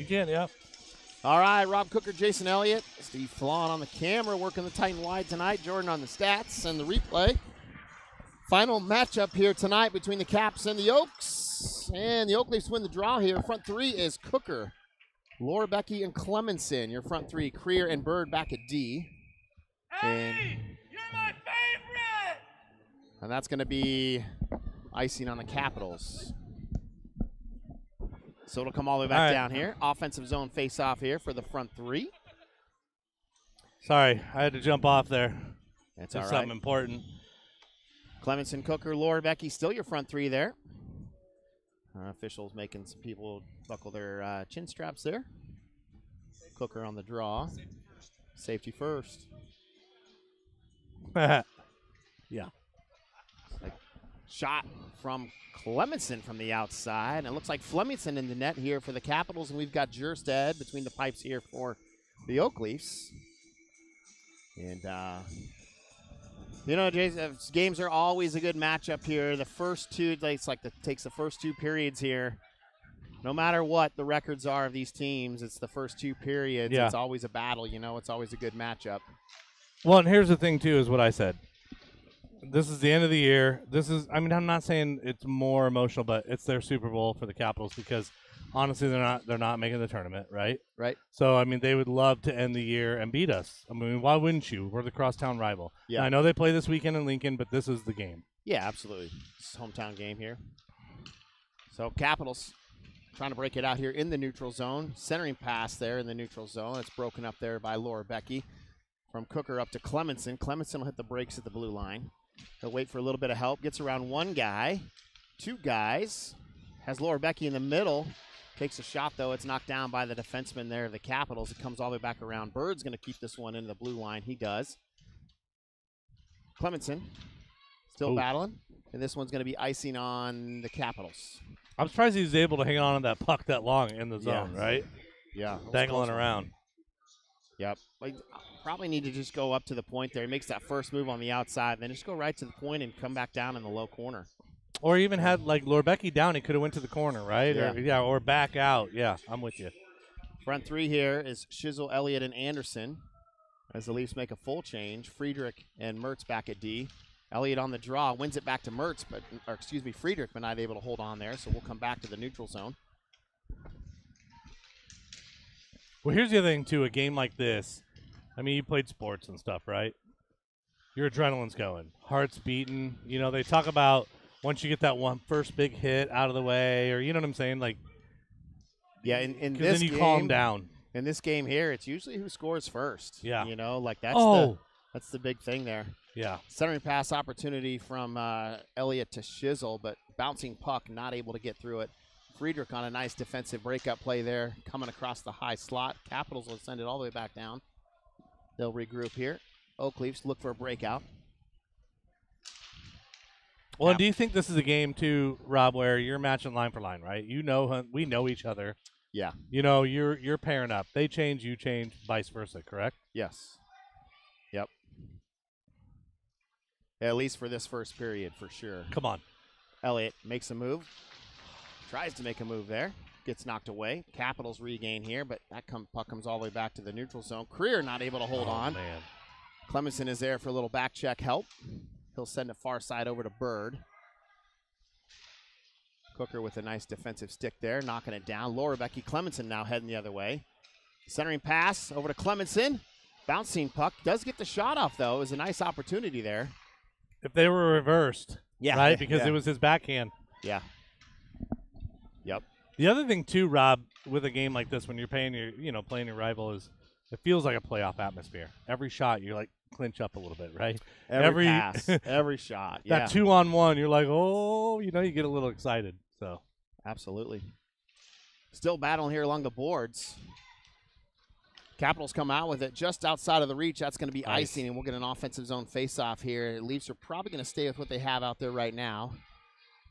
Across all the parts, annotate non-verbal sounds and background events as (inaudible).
You can, yeah. All right, Rob Cooker, Jason Elliott, Steve Flawn on the camera, working the Titan wide tonight. Jordan on the stats and the replay. Final matchup here tonight between the Caps and the Oaks. And the Oak Leafs win the draw here. Front three is Cooker, Laura Becky, and Clemenson. Your front three, Creer and Bird back at D. And, You're my favorite! and that's going to be icing on the Capitals. So it'll come all the way back right. down here. Offensive zone face off here for the front three. Sorry, I had to jump off there. That's all right. something important. Clemenson, Cooker, Laura, Becky, still your front three there. Uh, officials making some people buckle their uh, chin straps there. Cooker on the draw. Safety first. (laughs) yeah. Shot from Clemenson from the outside. And it looks like Flemington in the net here for the Capitals. And we've got Jerstead between the pipes here for the Oak Leafs. And, uh, you know, Jason, uh, games are always a good matchup here. The first two, like, it's like the takes the first two periods here. No matter what the records are of these teams, it's the first two periods. Yeah. It's always a battle, you know. It's always a good matchup. Well, and here's the thing too, is what I said. This is the end of the year. This is I mean, I'm not saying it's more emotional, but it's their Super Bowl for the Capitals because honestly they're not they're not making the tournament, right? Right. So I mean they would love to end the year and beat us. I mean, why wouldn't you? We're the crosstown rival. Yeah. I know they play this weekend in Lincoln, but this is the game. Yeah, absolutely. It's a hometown game here. So Capitals trying to break it out here in the neutral zone. Centering pass there in the neutral zone. It's broken up there by Laura Becky. From Cooker up to Clemenson. Clemenson will hit the brakes at the blue line. He'll wait for a little bit of help. Gets around one guy, two guys. Has Laura Becky in the middle. Takes a shot though. It's knocked down by the defenseman there of the Capitals. It comes all the way back around. Bird's going to keep this one into the blue line. He does. Clemenson still Ooh. battling, and this one's going to be icing on the Capitals. I'm surprised he's able to hang on to that puck that long in the Yeah. zone, right? Yeah, Dangling around. Yep. Like, probably need to just go up to the point there. He makes that first move on the outside, then just go right to the point and come back down in the low corner. Or even had like Lorbecky down, he could have went to the corner, right? Yeah. Or, yeah, or back out. Yeah, I'm with you. Front three here is Shizzle, Elliott, and Anderson. As the Leafs make a full change, Friedrich and Mertz back at D. Elliott on the draw wins it back to Mertz, but or excuse me, Friedrich, but not able to hold on there. So we'll come back to the neutral zone. Well, here's the other thing too. A game like this, I mean, you played sports and stuff, right? Your adrenaline's going, heart's beating. You know, they talk about once you get that one first big hit out of the way, or you know what I'm saying, like Yeah, in, in this then you game, calm down. in this game here, it's usually who scores first. Yeah. you know, like that's oh, the that's the big thing there. yeah. Centering pass opportunity from uh, Elliott to Shizzle, but bouncing puck, not able to get through it. Friedrich on a nice defensive breakup play there, coming across the high slot. Capitals will send it all the way back down. They'll regroup here. Oak Leafs look for a breakout. Well, and do you think this is a game too, Rob, where you're matching line for line, right? You know, we know each other. Yeah. You know, you're you're pairing up. They change, you change, vice versa. Correct? Yes. Yep. At least for this first period, for sure. Come on. Elliott makes a move, tries to make a move there, gets knocked away. Capitals regain here, but that come, puck comes all the way back to the neutral zone. Creer not able to hold Oh, on. man. Clemenson is there for a little back check help. He'll send it far side over to Bird. Cooker with a nice defensive stick there, knocking it down. Laura Becky Clemenson now heading the other way. Centering pass over to Clemenson. Bouncing puck. Does get the shot off, though. It was a nice opportunity there. If they were reversed, Yeah. right? (laughs) Because yeah. it was his backhand. Yeah. Yep. The other thing too, Rob, with a game like this, when you're playing your, you know, playing your rival, is it feels like a playoff atmosphere. Every shot, you're like clinch up a little bit, right? Every, Every- pass, (laughs) every shot. Yeah. That two on one, you're like, oh, you know, you get a little excited. So Absolutely. Still battling here along the boards. Capitals come out with it just outside of the reach. That's going to be Nice. icing, and we'll get an offensive zone face-off here. Leafs are probably going to stay with what they have out there right now.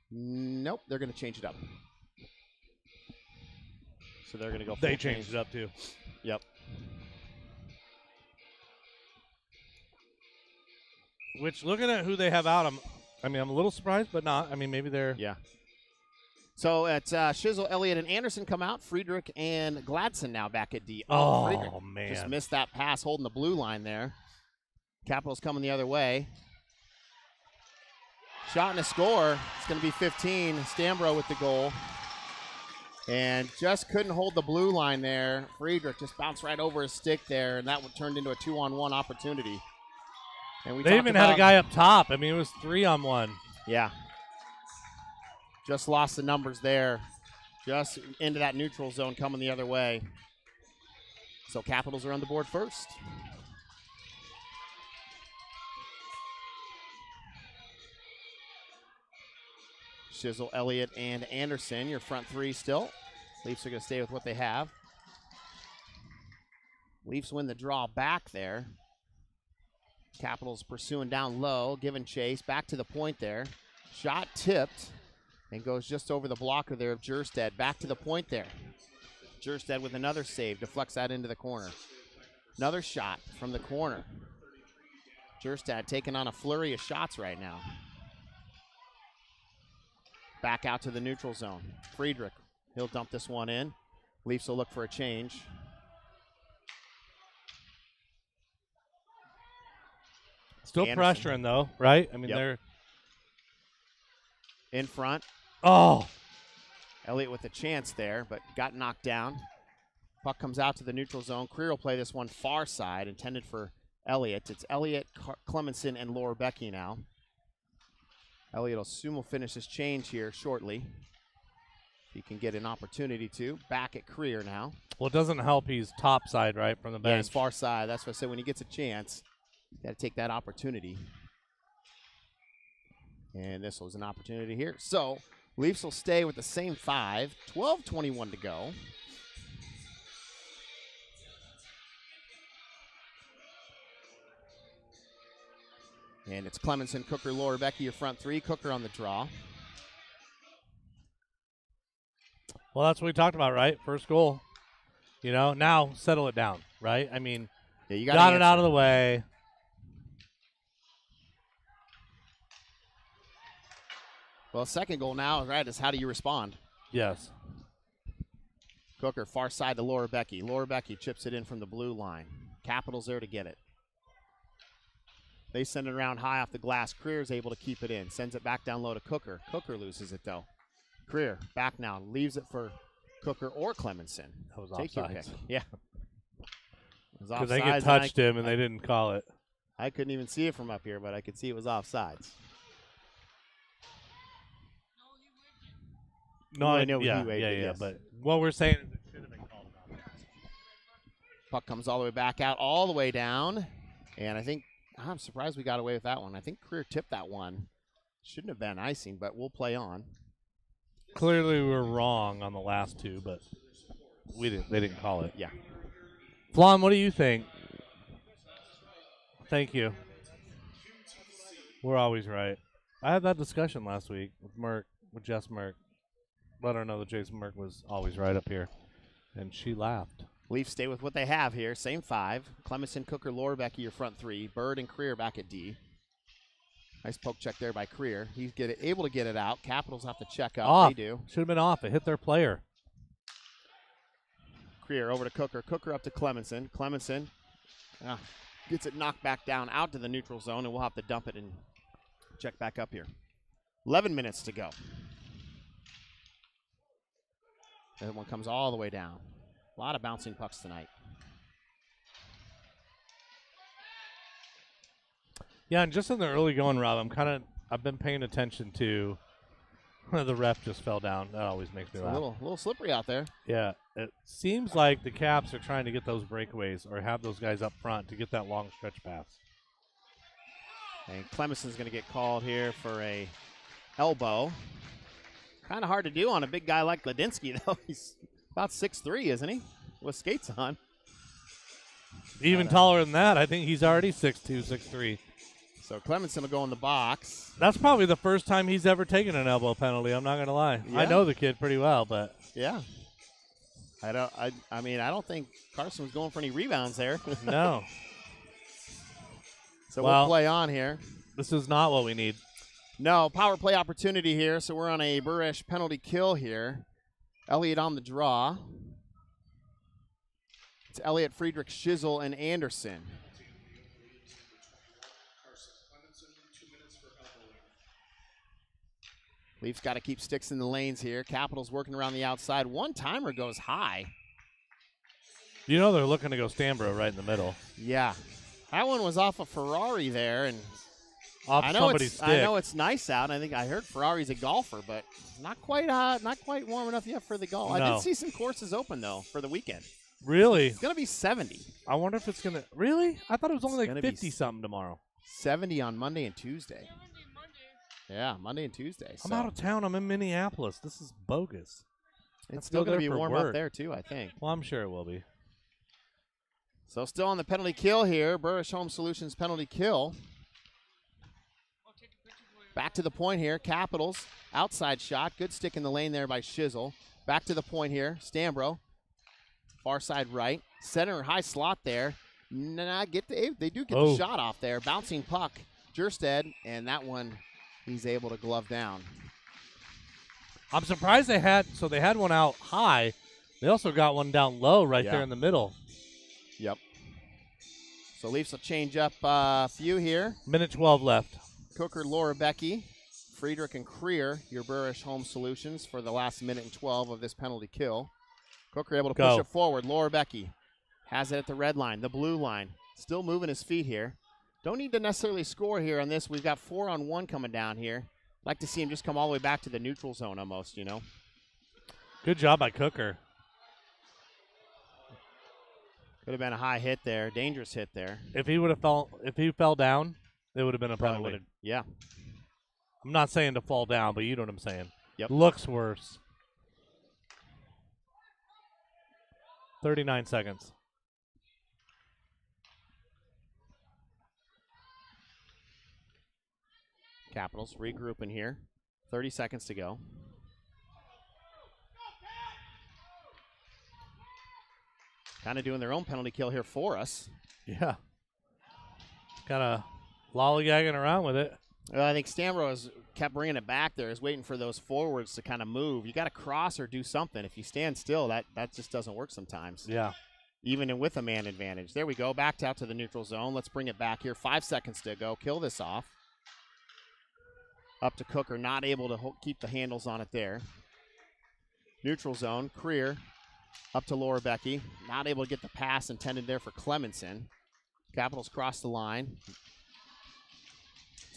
Nope, they're going to change it up. So they're going to go. they changed change. it up too. Yep. Which, looking at who they have out, I'm, I mean, I'm a little surprised, but not. I mean, maybe they're Yeah. So it's uh, Shizzle, Elliott, and Anderson come out. Friedrich and Gladson now back at D. Oh, Friedrich man. just missed that pass, holding the blue line there. Capitals coming the other way. Shot and a score. It's going to be 15. Stambro with the goal. And just couldn't hold the blue line there. Friedrich just bounced right over his stick there, and that turned into a two-on-one opportunity. And we They even had a guy up top. I mean, it was three on one. yeah. Just lost the numbers there. Just into that neutral zone coming the other way. So Capitals are on the board first. Shizzle, Elliott, and Anderson, your front three still. Leafs are going to stay with what they have. Leafs win the draw back there. Capitals pursuing down low, giving chase, back to the point there. Shot tipped and goes just over the blocker there of Jerstead. Back to the point there. Jerstead with another save, deflects that into the corner. Another shot from the corner. Jerstead taking on a flurry of shots right now. Back out to the neutral zone. Friedrich, he'll dump this one in. Leafs will look for a change. Still Anderson. pressuring though, right? I mean, Yep. they're In front, oh, Elliott with a chance there, but got knocked down. Puck comes out to the neutral zone. Creer will play this one far side, intended for Elliott. It's Elliott, Car- Clemenson, and Laura Becky now. Elliott will soon will finish his change here shortly. He can get an opportunity to. Back at Creer now. well, it doesn't help. He's top side, right, from the Yeah, bench. he's far side. That's what I said. When he gets a chance, got to take that opportunity. And this was an opportunity here. So, Leafs will stay with the same five. 12 21 to go. And it's Clemenson, Cooker, Laura, Becky, your front three. Cooker on the draw. Well, that's what we talked about, right? First goal. You know, now settle it down, right? I mean, Yeah, you got, got, it out of the way. Well, second goal now, right, is how do you respond? Yes. Cooker, far side to Laura Becky. Laura Becky chips it in from the blue line. Capitals there to get it. They send it around high off the glass. Creer is able to keep it in. Sends it back down low to Cooker. Cooker loses it though. Creer back now. Leaves it for Cooker or Clemenson. Take your pick. Yeah. Because (laughs) they offsides, get and touched I, him and they didn't call it. I couldn't even see it from up here, but I could see it was offsides. No, I I know Yeah, yeah, yeah. yes. But what we're saying is it should have been called. Puck comes all the way back out, all the way down. And I think, I'm surprised we got away with that one. I think Creer tipped that one. Shouldn't have been icing, but we'll play on. Clearly, we were wrong on the last two, but we didn't. They didn't call it. Yeah. Flan, what do you think? Thank you. We're always right. I had that discussion last week with Merck, with Jess Merck. Let her know that Jason Merck was always right up here, and she laughed. Leafs stay with what they have here. Same five. Clemenson, Cooker, Laura Becky, your front three. Bird and Creer back at D. Nice poke check there by Creer. He's get it, able to get it out. Capitals have to check up. off. They do. Should have been off. It hit their player. Creer over to Cooker. Cooker up to Clemenson. Clemenson ah, gets it knocked back down out to the neutral zone, and we'll have to dump it and check back up here. 11 minutes to go. That one comes all the way down. A lot of bouncing pucks tonight. Yeah, and just in the early going, Rob, I'm kind of I've been paying attention to (laughs) the ref just fell down. That always makes me It's a laugh. little, little slippery out there. Yeah, it seems like the Caps are trying to get those breakaways or have those guys up front to get that long stretch pass. And Clemenson's going to get called here for a elbow. Kind of hard to do on a big guy like Ladinsky, (laughs) though. He's about 6'3", isn't he? With skates on. Even taller than that, I think he's already 6'2", 6'3". So Clemenson will go in the box. That's probably the first time he's ever taken an elbow penalty. I'm not gonna lie. I know the kid pretty well, but Yeah. I don't. I. I mean, I don't think Carson was going for any rebounds there. (laughs) no, so Well- we'll play on here. this is not what we need. No, power play opportunity here, so we're on a Burrish penalty kill here. Elliott on the draw. It's Elliott, Friedrich, Shizzle, and Anderson. Leafs got to keep sticks in the lanes here. Capitals working around the outside. One timer goes high. You know they're looking to go Stambro right in the middle. Yeah, that one was off a Ferrari there, and Off I know somebody's it's stick. I know it's nice out. and I think I heard Ferrari's a golfer, but not quite uh, not quite warm enough yet for the golf. I did see some courses open though for the weekend. really? It's gonna be 70, I wonder if it's gonna. Really? I thought it was only gonna like be fifty something tomorrow. 70 on Monday and Tuesday. Yeah, Monday and Tuesday. I'm so out of town. I'm in Minneapolis. This is bogus. it's still go gonna there be for warm up there too, I think. Well, I'm sure it will be. So still on the penalty kill here. Burrish Home Solutions penalty kill. Back to the point here. Capitals outside shot. Good stick in the lane there by Shizzle. Back to the point here. Stambro. Far side right. Center high slot there. Nah, get the, they do get Oh. the shot off there. Bouncing puck. Jerstead, and that one he's able to glove down. I'm surprised they had. So they had one out high. They also got one down low right Yeah. there in the middle. Yep. So Leafs will change up uh, a few here. Minute 12 left. Cooker, Laura Becky, Friedrich, and Creer, your Burrish Home Solutions for the last minute and 12 of this penalty kill. Cooker able to Go. push it forward. Laura Becky has it at the red line, the blue line. Still moving his feet here. Don't need to necessarily score here on this. We've got four on one coming down here. Like to see him just come all the way back to the neutral zone almost, you know? Good job by Cooker. Could have been a high hit there, dangerous hit there. If he would have fell, if he fell down, it would have been a Probably penalty. would. Yeah. I'm not saying to fall down, but you know what I'm saying. Yep. Looks worse. 39 seconds. Capitals regrouping here. 30 seconds to go. Kind of doing their own penalty kill here for us. Yeah. Kind of lollygagging around with it. Well, I think Stambro has kept bringing it back there, is waiting for those forwards to kind of move. You got to cross or do something. If you stand still, that, that just doesn't work sometimes, Yeah. even with a man advantage. There we go. Backed out to the neutral zone. Let's bring it back here. Five seconds to go. Kill this off. Up to Cooker, not able to ho- keep the handles on it there. Neutral zone. Creer up to Laura Becky. Not able to get the pass intended there for Clemenson. Capitals cross the line.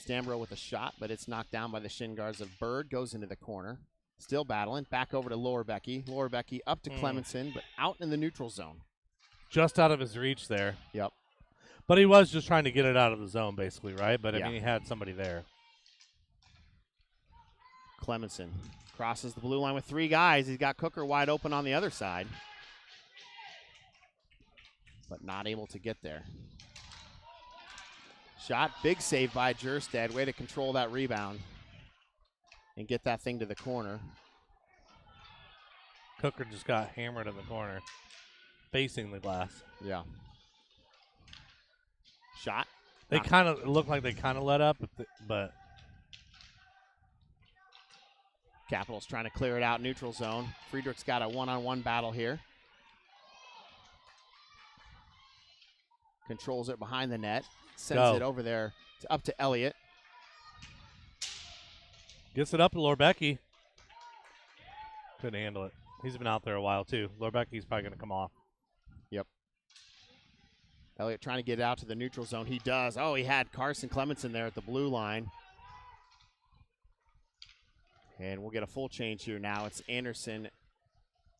Stambro with a shot, but it's knocked down by the shin guards of Bird. Goes into the corner. Still battling. Back over to Lower Becky. Lower Becky up to Mm. Clemenson, but out in the neutral zone. Just out of his reach there. Yep. But he was just trying to get it out of the zone, basically, right? But I Yeah. mean, he had somebody there. Clemenson crosses the blue line with three guys. He's got Cooker wide open on the other side, but not able to get there. Shot, big save by Jerstead. Way to control that rebound and get that thing to the corner. Cooker just got hammered in the corner, facing the glass. Yeah. Shot. They kind of looked like they kind of let up, but, Capitals trying to clear it out, neutral zone. Friedrich's got a one on one battle here. Controls it behind the net, sends Go. it over there to, up to Elliott. gets it up to Lorbecky. Couldn't handle it. He's been out there a while too. Lorbecky's probably going to come off. Yep. Elliott trying to get out to the neutral zone. He does. Oh, he had Carson Clemenson there at the blue line. And we'll get a full change here now. It's Anderson,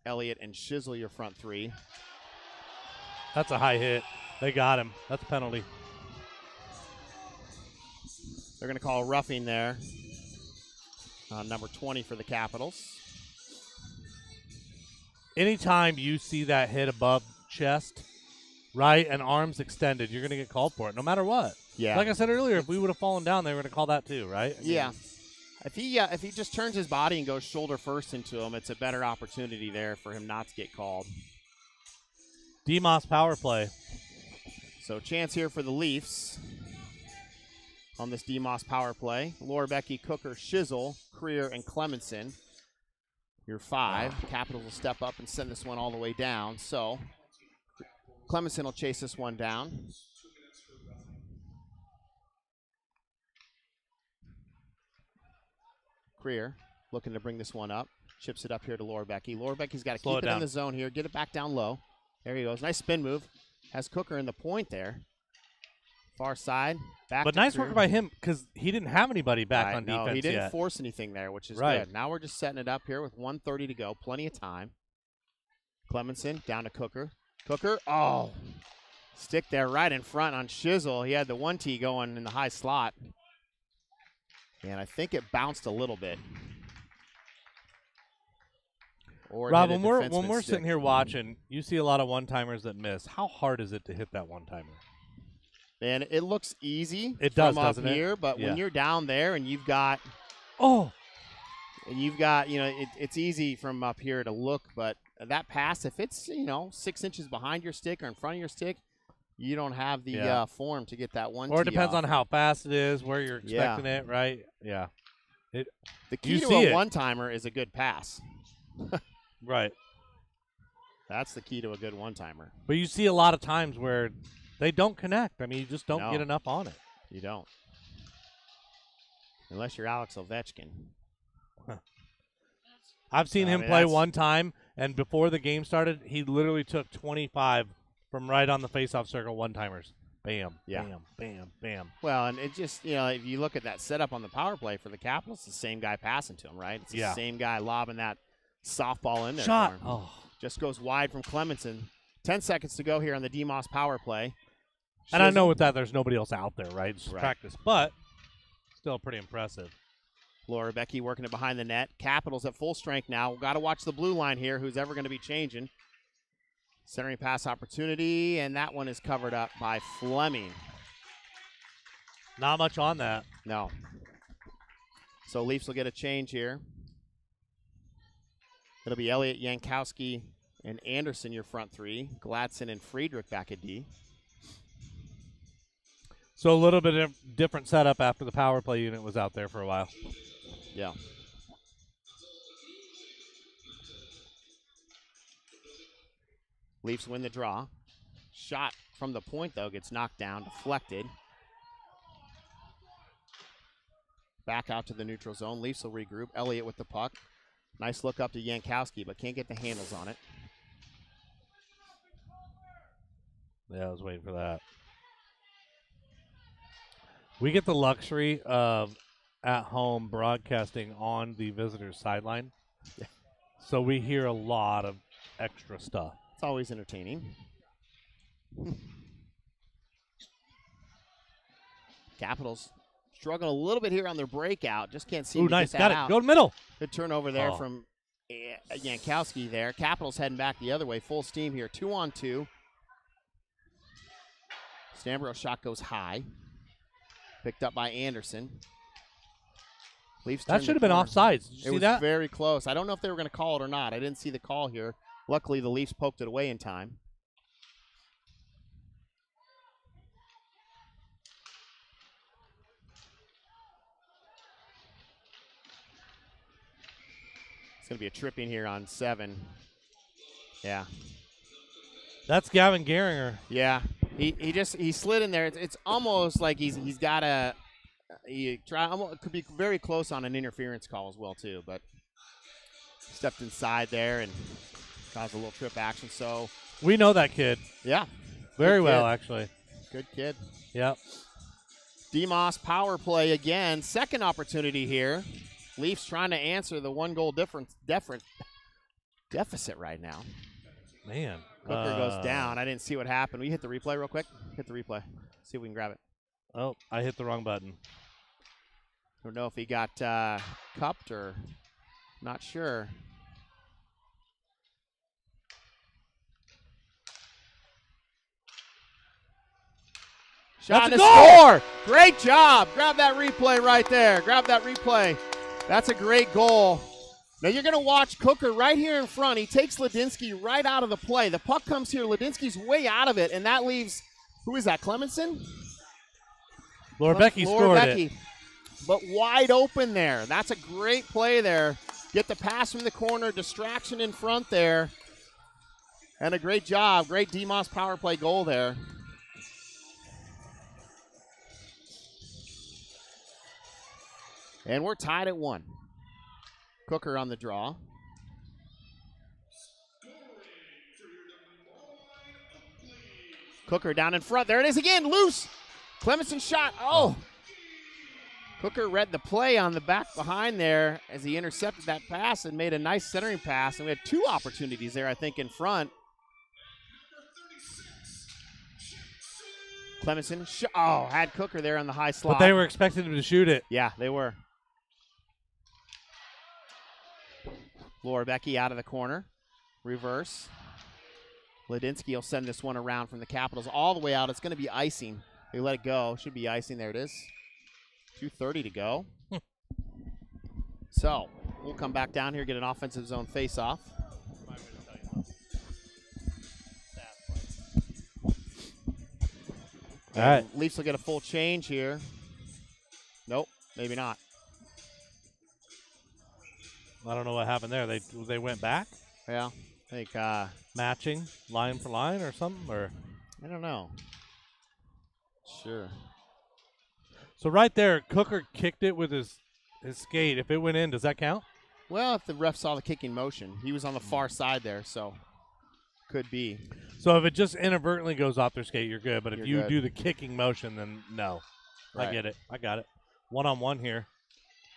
Elliott, and Shizzle, your front three. That's a high hit. They got him. That's a penalty. They're going to call a roughing there. on number 20 for the Capitals. Anytime you see that hit above chest, right, and arms extended, you're going to get called for it, no matter what. Yeah. Like I said earlier, if we would have fallen down, they were going to call that too, right? I mean, Yeah. If he uh, if he just turns his body and goes shoulder first into him, it's a better opportunity there for him not to get called. Demos power play. So chance here for the Leafs. On this DeMoss power play. Laura Becky, Cooker, Shizzle, Creer, and Clemenson. Your five. Capitals will step up and send this one all the way down. So Clemenson will chase this one down. Creer looking to bring this one up. Chips it up here to Laura Becky. Laura Becky's got to keep it it, in the zone here. Get it back down low. There he goes. Nice spin move. Has Cooker in the point there. Far side. Back But nice work by him because he didn't have anybody back Right, on no, defense he didn't yet. force anything there, which is Right. good. Now we're just setting it up here with 130 to go. Plenty of time. Clemenson down to Cooker. Cooker, oh, stick there right in front on Shizzle. He had the one T going in the high slot, and I think it bounced a little bit. Or Rob, when we're when we're stick. sitting here watching, you see a lot of one timers that miss. How hard is it to hit that one timer? And it looks easy. It does, from up it? here, but Yeah. when you're down there and you've got Oh, and you've got you know it, it's easy from up here to look but that pass if it's you know six inches behind your stick or in front of your stick you don't have the Yeah. uh, form to get that one or it depends off. on how fast it is, where you're Yeah. expecting it, right? Yeah, It, the key to a one timer is a good pass right. that's the key to a good one timer But you see a lot of times where they don't connect. I mean, you just don't No. get enough on it. you don't unless you're alex ovechkin I've seen I him mean, play that's- one time, and before the game started, he literally took 25 from right on the faceoff circle one timers. Bam, Yeah. bam, bam, bam. well and it just you know if you look at that setup on the power play for the capitals it's the same guy passing to him right it's the Yeah. same guy lobbing that softball in there Shot. Oh, just goes wide from clemenson 10 seconds to go here on the demos power play and I know with that, there's nobody else out there, right? It's Right. practice, but still pretty impressive. Laura Becky working it behind the net. Capitals at full strength now. Got to watch the blue line here. Who's ever going to be changing? Centering pass opportunity, and that one is covered up by Fleming. Not much on that. No. So Leafs will get a change here. It'll be Elliott, Yankowski, and Anderson your front three. Gladson and Friedrich back at D. So a little bit of different setup after the power play unit was out there for a while. Yeah. Leafs win the draw. Shot from the point, though, gets knocked down, deflected. Back out to the neutral zone. Leafs will regroup. Elliott with the puck. Nice look up to Yankowski, but can't get the handles on it. Yeah, I was waiting for that. We get the luxury of at home broadcasting on the visitor's sideline. Yeah. So we hear a lot of extra stuff. It's always entertaining. Capitals struggling a little bit here on their breakout. Just can't see. Ooh, to nice. get Got it. out. Go to middle. Good turnover there Oh. from Yankowski there. Capitals heading back the other way. Full steam here. Two on two. Stambro shot goes high. Picked up by Anderson. Leafs That should have been offsides. Did you It see was that? very close. I don't know if they were going to call it or not. I didn't see the call here. Luckily, the Leafs poked it away in time. It's going to be a tripping here on seven. Yeah. That's Gavin Geringer. Yeah, he, he just he slid in there. It's, it's almost like he's he's got a he try almost, could be very close on an interference call as well too, but stepped inside there and caused a little trip action. So We know that kid yeah, very Good well, kid. actually. good kid. Yep. Demos power play again. Second opportunity here. Leafs trying to answer the one goal difference different deficit right now. Man. Cooker Uh, goes down. I didn't see what happened. We hit the replay real quick? Hit the replay. See if we can grab it. Oh, I hit the wrong button. Don't know if he got uh, cupped or not sure. Shot That's a goal! score. Great job. Grab that replay right there. Grab that replay. That's a great goal. Now you're going to watch Cooker right here in front. He takes Ladinsky right out of the play. The puck comes here. Ladinsky's way out of it, and that leaves who is that? Clemenson. Laura Becky scored Becky, it. But wide open there. That's a great play there. Get the pass from the corner, distraction in front there. And a great job. Great DeMoss power play goal there. And we're tied at one. Cooker on the draw. Cooker down in front. There it is again. Loose. Clemenson shot. Oh. oh. Cooker read the play on the back behind there as he intercepted that pass and made a nice centering pass. And we had two opportunities there, I think, in front. Clemenson, sh- oh, had Cooker there on the high slot. But they were expecting him to shoot it. Yeah, they were. Laura Becky out of the corner. Reverse. Ladinsky will send this one around from the Capitals all the way out. It's going to be icing. They let it go. Should be icing. There it is. 2.30 to go. so we'll come back down here, get an offensive zone face off. All right. Leafs will get a full change here. Nope, maybe not. I don't know what happened there. They they went back, Yeah, I think, uh, matching line for line or something. Or I don't know. Sure. so right there, Cooker kicked it with his his skate. If it went in, does that count? Well, if the ref saw the kicking motion, he was on the far side there, so could be. So if it just inadvertently goes off their skate, you're good. But if You're you good. do the kicking motion, then no. I get it. I got it. One on one here.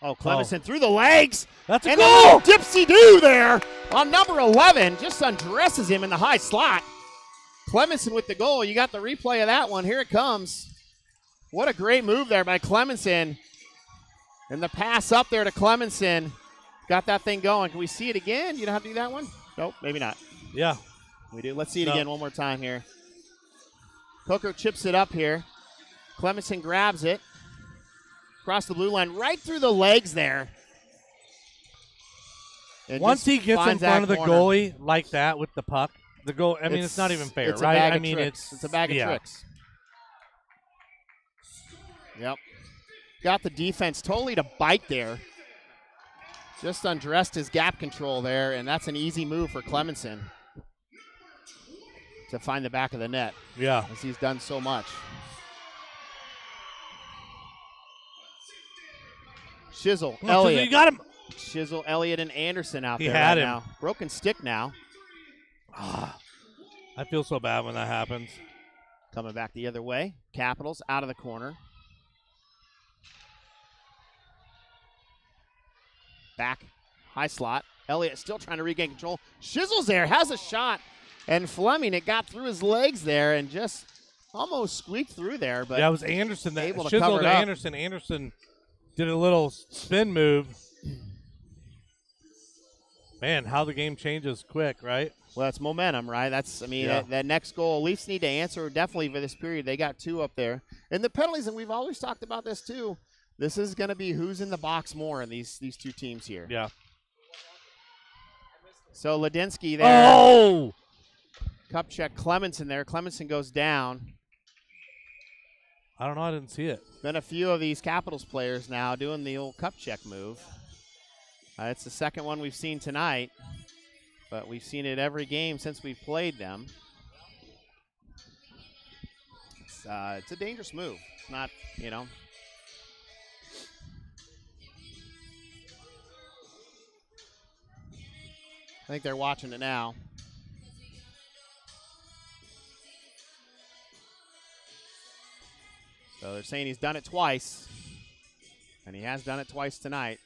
Oh, Clemenson through the legs. That's a and goal. dipsy do there on number 11. Just undresses him in the high slot. Clemenson with the goal. You got the replay of that one. Here it comes. What a great move there by Clemenson. And the pass up there to Clemenson. Got that thing going. Can we see it again? You know how to do that one? Nope, maybe not. Yeah. We do. Let's see it No. again one more time here. Coco chips it up here. Clemenson grabs it. Across the blue line, right through the legs there. And Once he gets in front of the corner. goalie like that with the puck, the goal. I mean, it's, not even fair, it's right? A bag I of mean, tricks. it's it's a bag of yeah. tricks. Yep. Got the defense totally to bite there. Just undressed his gap control there, and that's an easy move for Clemenson to find the back of the net Yeah. as he's done so much. Shizzle, You Elliott, got him. Shizzle, Elliott, and Anderson out He there had right him. now. Broken stick now. Ah, I feel so bad when that happens. Coming back the other way. Capitals out of the corner. Back. High slot. Elliott still trying to regain control. Shizzle's there, has a shot. And Fleming, it got through his legs there and just almost squeaked through there. But yeah, it was Anderson that able to chiseled cover it to. Anderson. Anderson did a little spin move. Man, how the game changes quick, right? Well, that's momentum, right? That's, I mean, Yeah. that, that next goal, Leafs need to answer definitely for this period. They got two up there. And the penalties, and we've always talked about this too. This is going to be who's in the box more in these these two teams here. Yeah. So Ladinsky there, Oh, cup check Clemenson there. Clemenson goes down. I don't know. I didn't see it. Been a few of these Capitals players now doing the old cup check move. Uh, it's the second one we've seen tonight, but we've seen it every game since we've played them. It's, uh, it's a dangerous move. It's not, you know. I think they're watching it now. So they're saying he's done it twice, and he has done it twice tonight.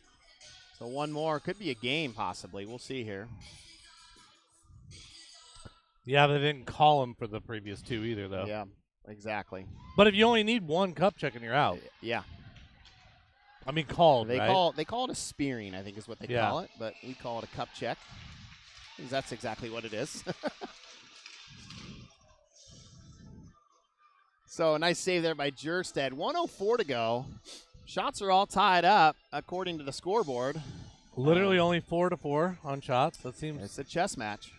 So one more could be a game, possibly. We'll see here. Yeah, they didn't call him for the previous two either, though. Yeah, exactly. But if you only need one cup check and you're out, uh, Yeah, I mean, called. they right? call they call it a spearing, I think is what they Yeah. call it, but we call it a cup check. 'Cause That's exactly what it is. (laughs) so a nice save there by Jerstead. 104 to go. Shots are all tied up according to the scoreboard. Literally um, only four to four on shots. That seems. It's a chess match.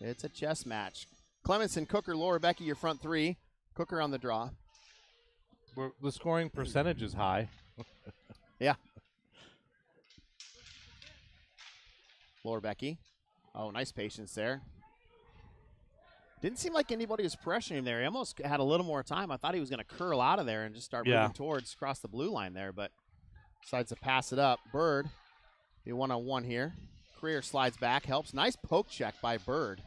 It's a chess match. Clemenson, Cooker, Laura, Becky, your front three. Cooker on the draw. we're, the scoring percentage is high. (laughs) Yeah. Laura Becky. Oh, nice patience there. Didn't seem like anybody was pressuring him there. He almost had a little more time. I thought he was going to curl out of there and just start Yeah. moving towards across the blue line there, but decides to pass it up. Bird, the one on one here. Creer slides back, helps. Nice poke check by Bird.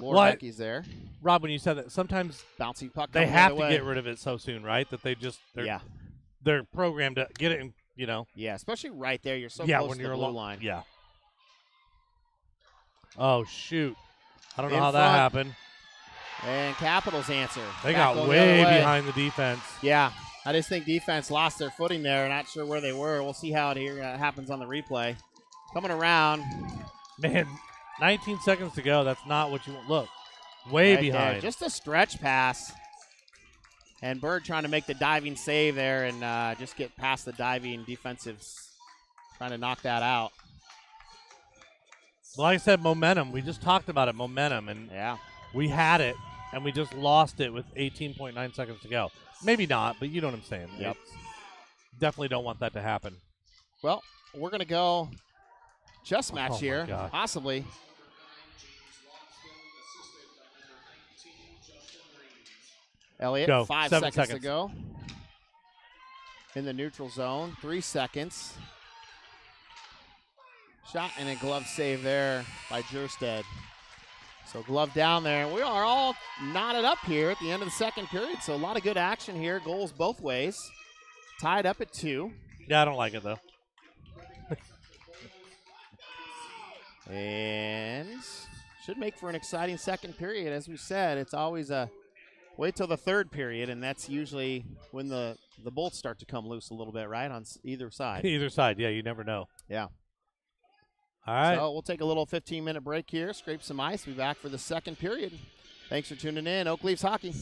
Laura? Becky's there. Rob, when you said that, sometimes Bouncing puck. they the have to get rid of it so soon, right? That they just they're Yeah, they're programmed to get it. In, you know, yeah, especially right there. You're so yeah, close when to you're the blue line. Yeah. Oh shoot! I don't know how that happened. And Capitals answer. They Back got going the way behind the defense. Yeah, I just think defense lost their footing there. Not sure where they were. We'll see how it here uh, happens on the replay. Coming around, Man, 19 seconds to go. That's not what you want. Look, way right there, behind. just a stretch pass, and Bird trying to make the diving save there and uh, just get past the diving defensives, trying to knock that out. Like I said, momentum. We just talked about it, momentum, and Yeah, we had it, and we just lost it with 18.9 seconds to go. Maybe not, but you know what I'm saying. Yep. It's- definitely don't want that to happen. well, we're gonna go chess oh match Oh here, possibly. Elliott, Go. five seconds, seconds. to go. In the neutral zone, three seconds. Shot and a glove save there by Jerstead. So glove down there. We are all knotted up here at the end of the second period. So a lot of good action here. Goals both ways. Tied up at two. Yeah, I don't like it though. (laughs) And should make for an exciting second period. As we said, it's always a wait till the third period, and that's usually when the the bolts start to come loose a little bit, right on either side. (laughs) Either side, yeah, you never know. Yeah. All right. So we'll take a little 15 minute break here, scrape some ice, be back for the second period. Thanks for tuning in, Oak Leafs Hockey.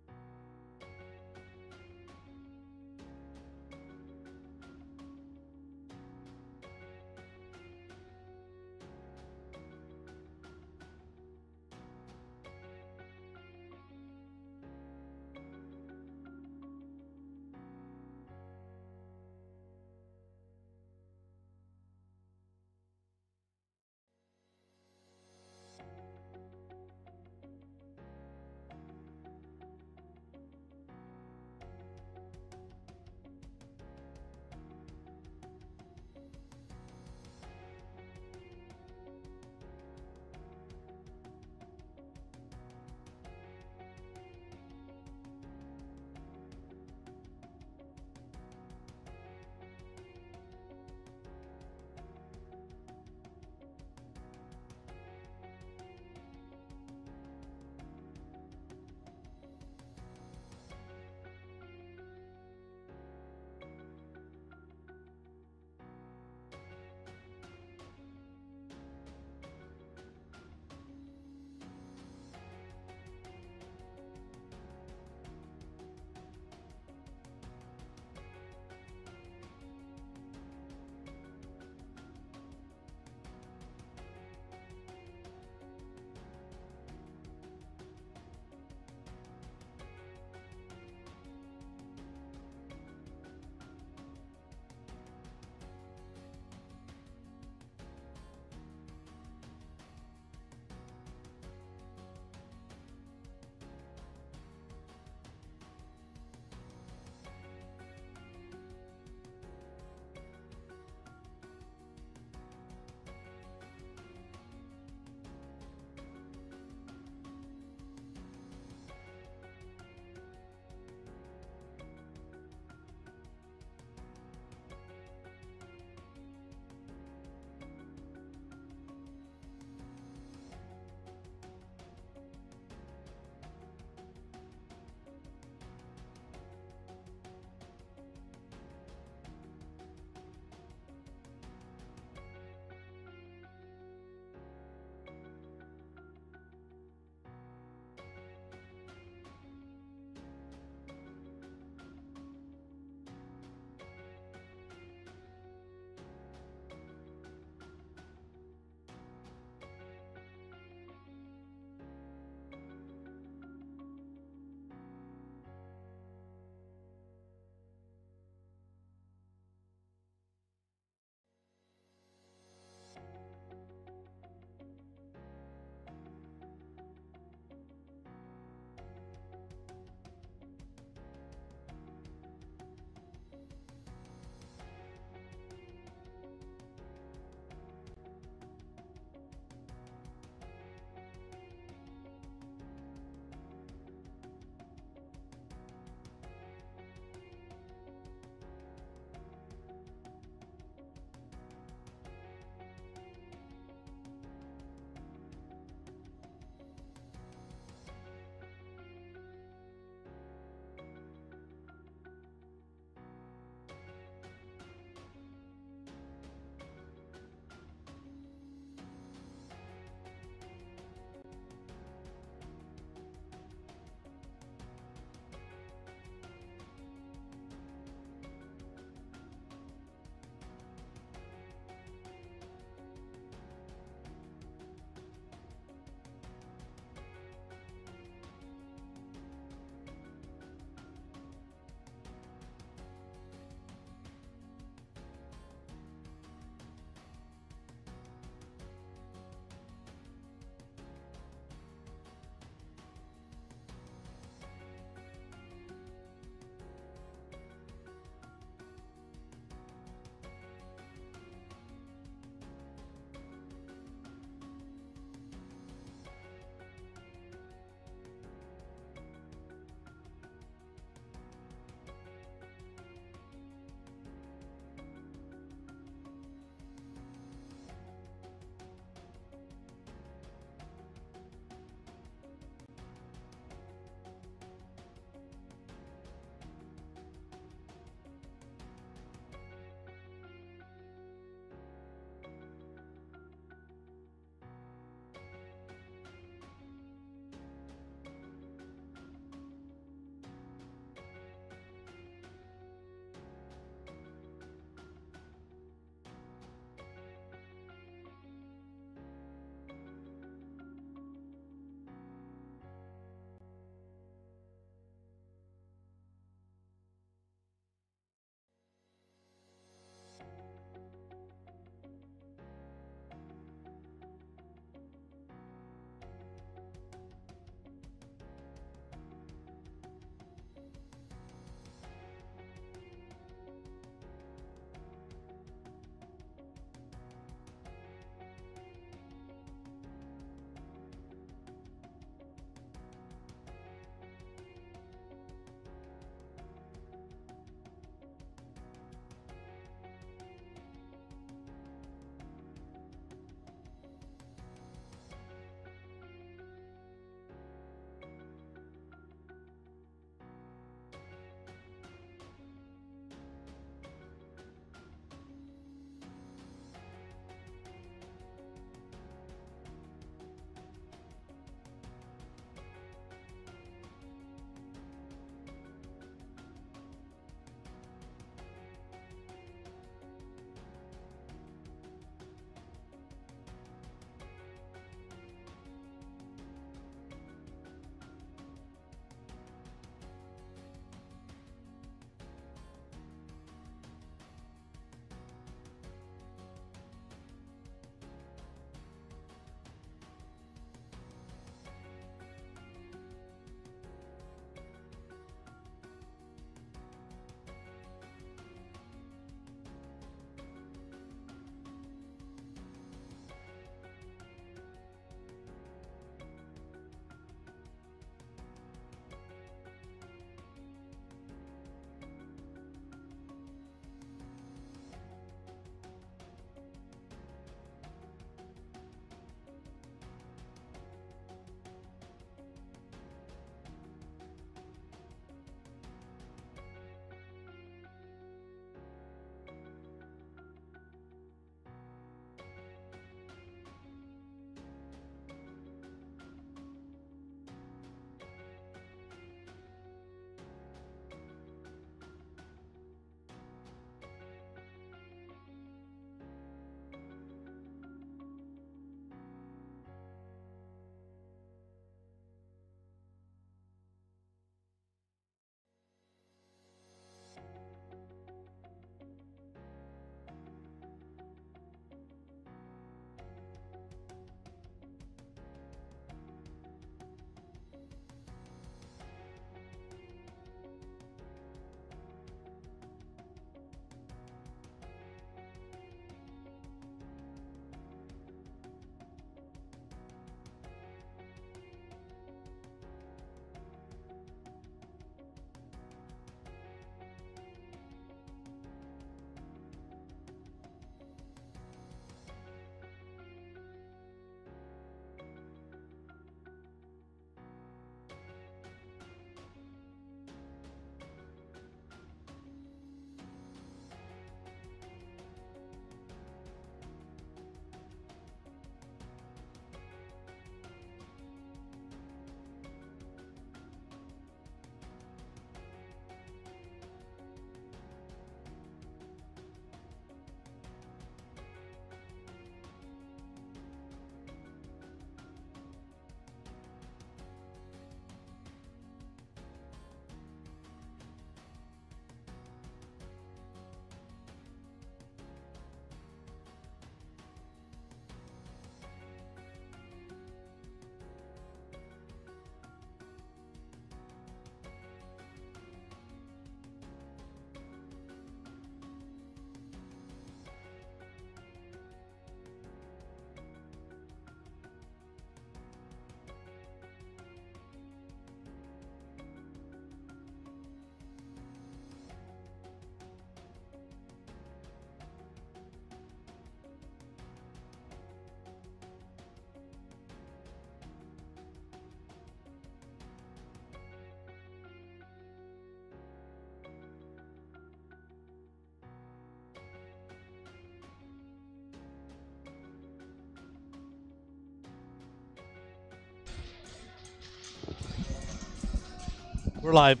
We're live.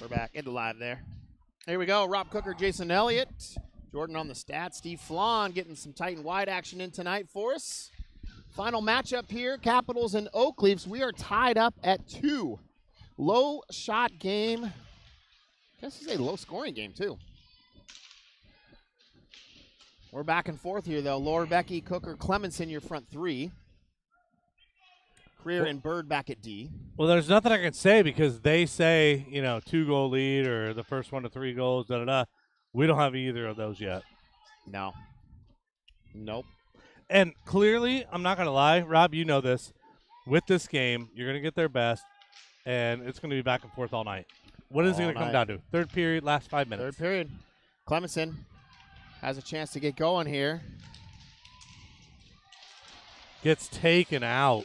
We're back into live there. Here we go. Rob Cooker, Jason Elliott, Jordan on the stats, Steve Flan getting some tight and wide action in tonight for us. Final matchup here Capitals and Oak Leafs. We are tied up at two. Low shot game. I guess it's a low scoring game, too. We're back and forth here, though. Laura Becky, Cooker, Clemenson, your front three. Creer and Bird back at D. Well, there's nothing I can say because they say, you know, two goal lead or the first one to three goals, da da da. We don't have either of those yet. No. Nope. And clearly, I'm not going to lie, Rob, you know this. With this game, you're going to get their best, and it's going to be back and forth all night. What is it going to come down to? Third period, last five minutes. Third period. Clemenson has a chance to get going here. Gets taken out.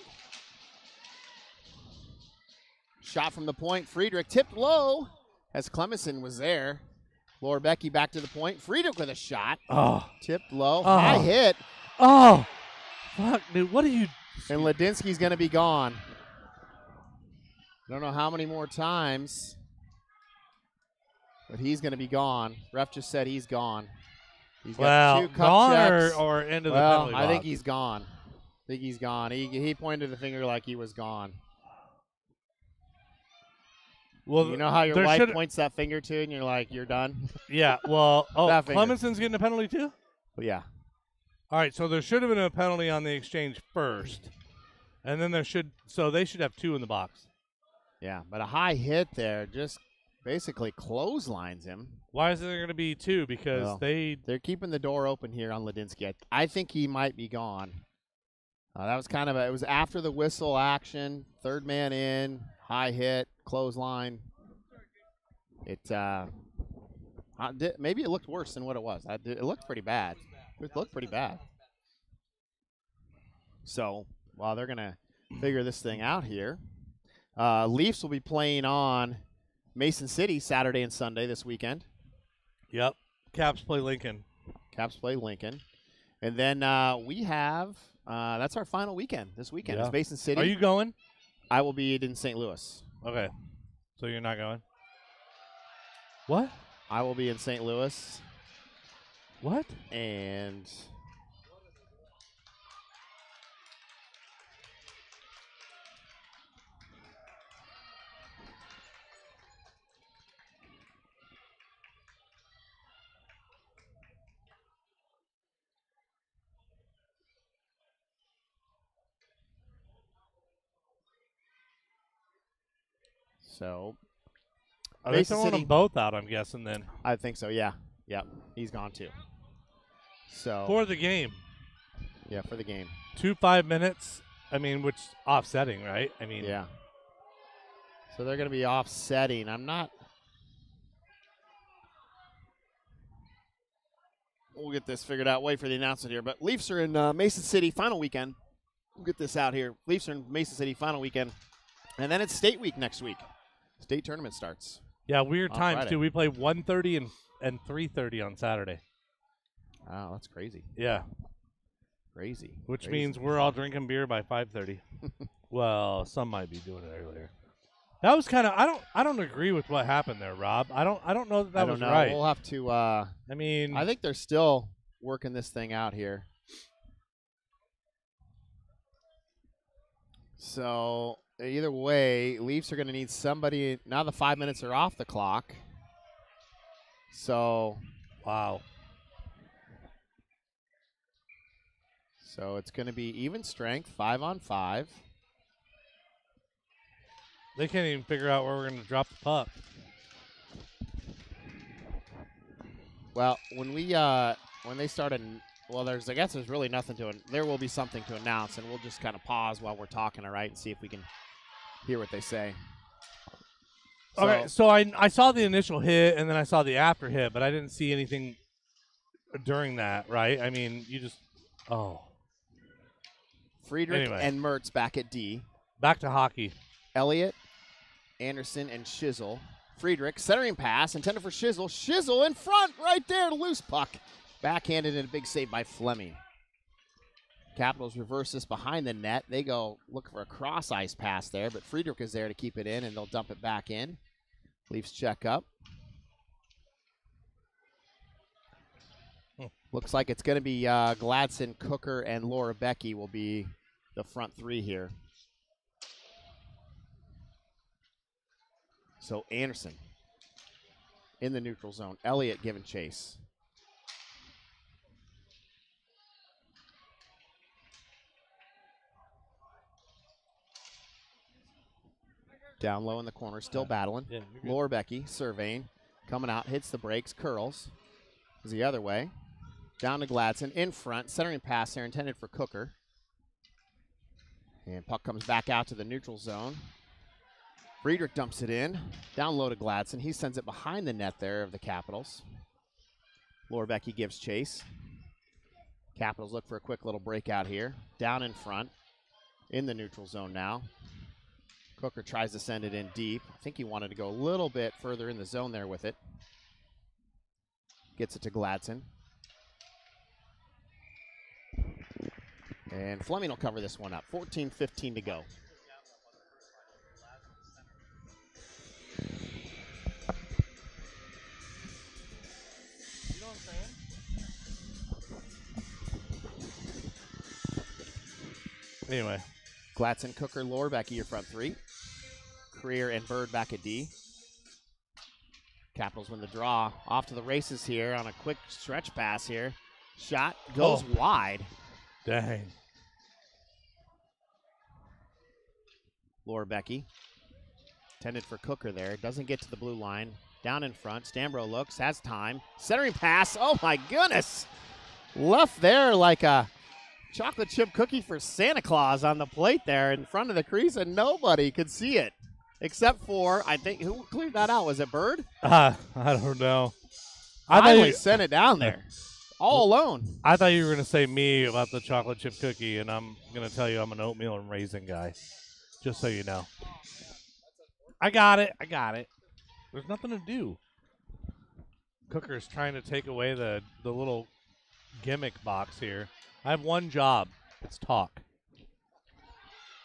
Shot from the point. Friedrich tipped low as Clemenson was there. Laura Becky back to the point. Friedrich with a shot. Oh, Tipped low. Oh. High hit. oh, fuck, dude. What are you? And Ladinsky's going to be gone. Don't know how many more times, but he's going to be gone. Ref just said he's gone. He's got Well, gone or, checks. or into the well, penalty I think he's gone. I think he's gone. He, he pointed the finger like he was gone. Well, You know how your wife should- points that finger to, and you're like, "You're done." (laughs) Yeah. Well, oh. Clemenson's getting a penalty too. Well, yeah, All right, so there should have been a penalty on the exchange first, and then there should. So they should have two in the box. yeah, but a high hit there just basically clotheslines him. Why is there going to be two? Because Well. they. They're keeping the door open here on Ladinsky. I, I think he might be gone. Uh, that was kind of a, it was after the whistle action, third man in, high hit, clothesline. It uh, uh, di- maybe it looked worse than what it was. I did, it looked pretty bad. It looked pretty bad. So while they're gonna figure this thing out here, uh, Leafs will be playing on Mason City Saturday and Sunday this weekend. Yep. Caps play Lincoln. Caps play Lincoln, and then uh, we have uh, that's our final weekend. This weekend Yeah. it's Mason City. Are you going? I will be in St. Louis. Okay. So you're not going. What? I will be in St. Louis, What? and so Are they throwing City- them both out? I'm guessing then I think so. Yeah, yep, he's gone too. So for the game. yeah, for the game. Two five minutes. I mean, which offsetting, right? I mean, Yeah. So they're going to be offsetting. I'm not. We'll get this figured out. Wait for the announcement here. But Leafs are in uh, Mason City final weekend. We'll get this out here. Leafs are in Mason City final weekend. And then it's state week next week. State tournament starts. Yeah, weird times Friday. too. We play 1:30 and and 3:30 on Saturday. Wow, that's crazy. Yeah, Crazy. which Crazy. means we're all drinking beer by 5:30. (laughs) well, some might be doing it earlier. That was kind of I don't I don't agree with what happened there, Rob. I don't I don't know that that I don't was know. right. We'll have to. Uh, I mean, I think they're still working this thing out here. So either way, Leafs are going to need somebody. Now the five minutes are off the clock. So wow. so it's going to be even strength, five on five. They can't even figure out where we're going to drop the puck. Well, when we uh when they started, well, there's I guess there's really nothing to it. There will be something to announce, and we'll just kind of pause while we're talking, all right, and see if we can hear what they say. Okay, So- so I I saw the initial hit and then I saw the after hit, but I didn't see anything during that, right? I mean, you just oh, Friedrich Anyway. and Mertz back at D. back to hockey. Elliott, Anderson, and Shizzle. Friedrich centering pass intended for Shizzle. Shizzle in front, right there, loose puck, backhanded and a big save by Fleming. Capitals reverse this behind the net. They go look for a cross ice pass there, but Friedrich is there to keep it in, and they'll dump it back in. Leafs check up. Hmm. Looks like it's going to be uh, Gladson, Cooker, and Laura Becky will be the front three here. So Anderson in the neutral zone. Elliott giving chase. Down low in the corner, still battling. Yeah, you're good. Laura Becky surveying, coming out, hits the brakes, curls. Is the other way. Down to Gladson, in front, centering pass there intended for Cooker. And puck comes back out to the neutral zone. Friedrich dumps it in, down low to Gladson. He sends it behind the net there of the Capitals. Laura Becky gives chase. Capitals look for a quick little breakout here. Down in front, in the neutral zone now. Cooker tries to send it in deep. I think he wanted to go a little bit further in the zone there with it. Gets it to Gladson. And Fleming will cover this one up. 14 15 to go. Anyway, Gladson, Cooker, Lorbecky, your front three. Creer and Bird back at D. Capitals win the draw. Off to the races here on a quick stretch pass here. Shot goes Oh. wide. dang. Laura Becky. Tended for Cooker there. Doesn't get to the blue line. Down in front. Stambro looks, has time. Centering pass. Oh my goodness. Left there like a chocolate chip cookie for Santa Claus on the plate there in front of the crease, and nobody could see it. Except for, I think, who cleared that out? Was it Bird? Uh, I don't know. I thought, Finally you, sent it down there. All alone. I thought you were going to say me about the chocolate chip cookie, and I'm going to tell you I'm an oatmeal and raisin guy. Just so you know. I got it. I got it. There's nothing to do. Cooker's trying to take away the, the little gimmick box here. I have one job. It's talk.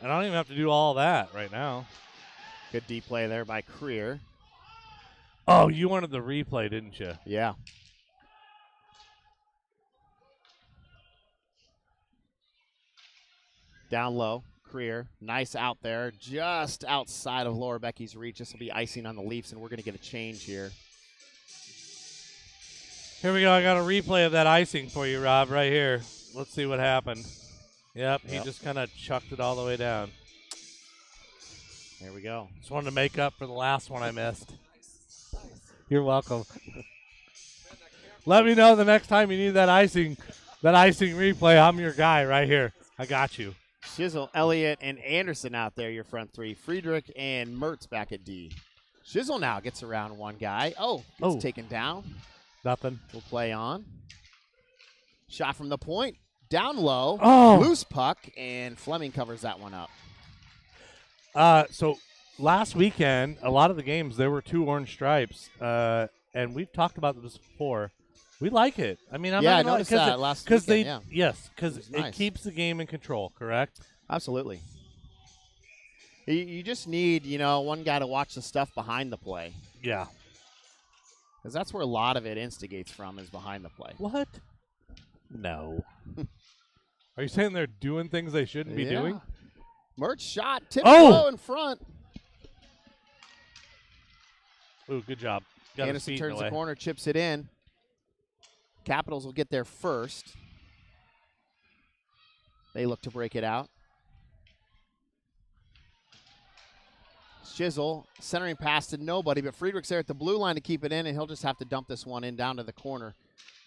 And I don't even have to do all that right now. Good deep play there by Creer. Oh, you wanted the replay, didn't you? Yeah. Down low, Creer. Nice out there, just outside of Laura Becky's reach. This will be icing on the Leafs, and we're going to get a change here. Here we go. I got a replay of that icing for you, Rob, right here. Let's see what happened. Yep, he Yep. just kind of chucked it all the way down. There we go. Just wanted to make up for the last one I missed. You're welcome. Let me know the next time you need that icing, that icing replay. I'm your guy right here. I got you. Shizzle, Elliott, and Anderson out there, your front three. Friedrich and Mertz back at D. Shizzle now gets around one guy. Oh, gets Oh. taken down. Nothing. We'll play on. Shot from the point. Down low. Oh. Loose puck, and Fleming covers that one up. Uh, so last weekend, a lot of the games there were two orange stripes, uh, and we've talked about this before. We like it. I mean, I'm Yeah, not I noticed 'cause that it- last because they weekend, yes, because It was it keeps the game in control. Correct. Absolutely. You, you just need, you know, one guy to watch the stuff behind the play. Yeah. Because that's where a lot of it instigates from is behind the play. What? No. (laughs) Are you saying they're doing things they shouldn't be Yeah. doing? Mertz shot, tip Oh! low in front. Ooh, good job. Got Anderson turns the the corner, chips it in. Capitals will get there first. They look to break it out. Shizzle centering pass to nobody, but Friedrich's there at the blue line to keep it in, and he'll just have to dump this one in down to the corner.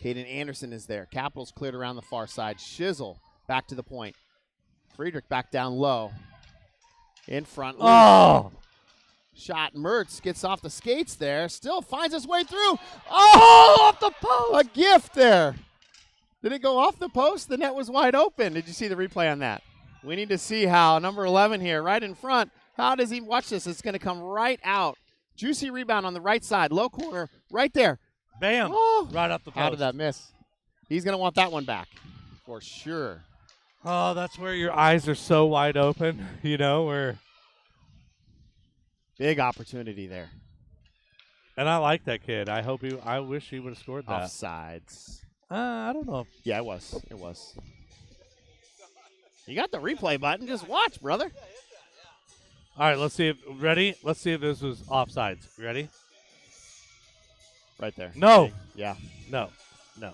Caden Anderson is there. Capitals cleared around the far side. Shizzle back to the point. Friedrich back down low. In front. Oh, Shot Mertz gets off the skates there, still finds his way through. Oh, off the post! A gift there. Did it go off the post? The net was wide open. Did you see the replay on that? We need to see how number 11 here, right in front. How does he watch this? It's going to come right out. Juicy rebound on the right side, low corner, right there. bam! Oh, Right up the post. how did that miss? He's going to want that one back for sure. Oh, that's where your eyes are so wide open, (laughs) you know, where Big opportunity there. and I like that kid. I hope he I wish he would have scored that. Offsides. Uh, I don't know. Yeah, it was. It was. You got the replay button. Just watch, brother. All right, let's see if ready. Let's see if this was offsides. Ready? Right there. No. Yeah. No. No.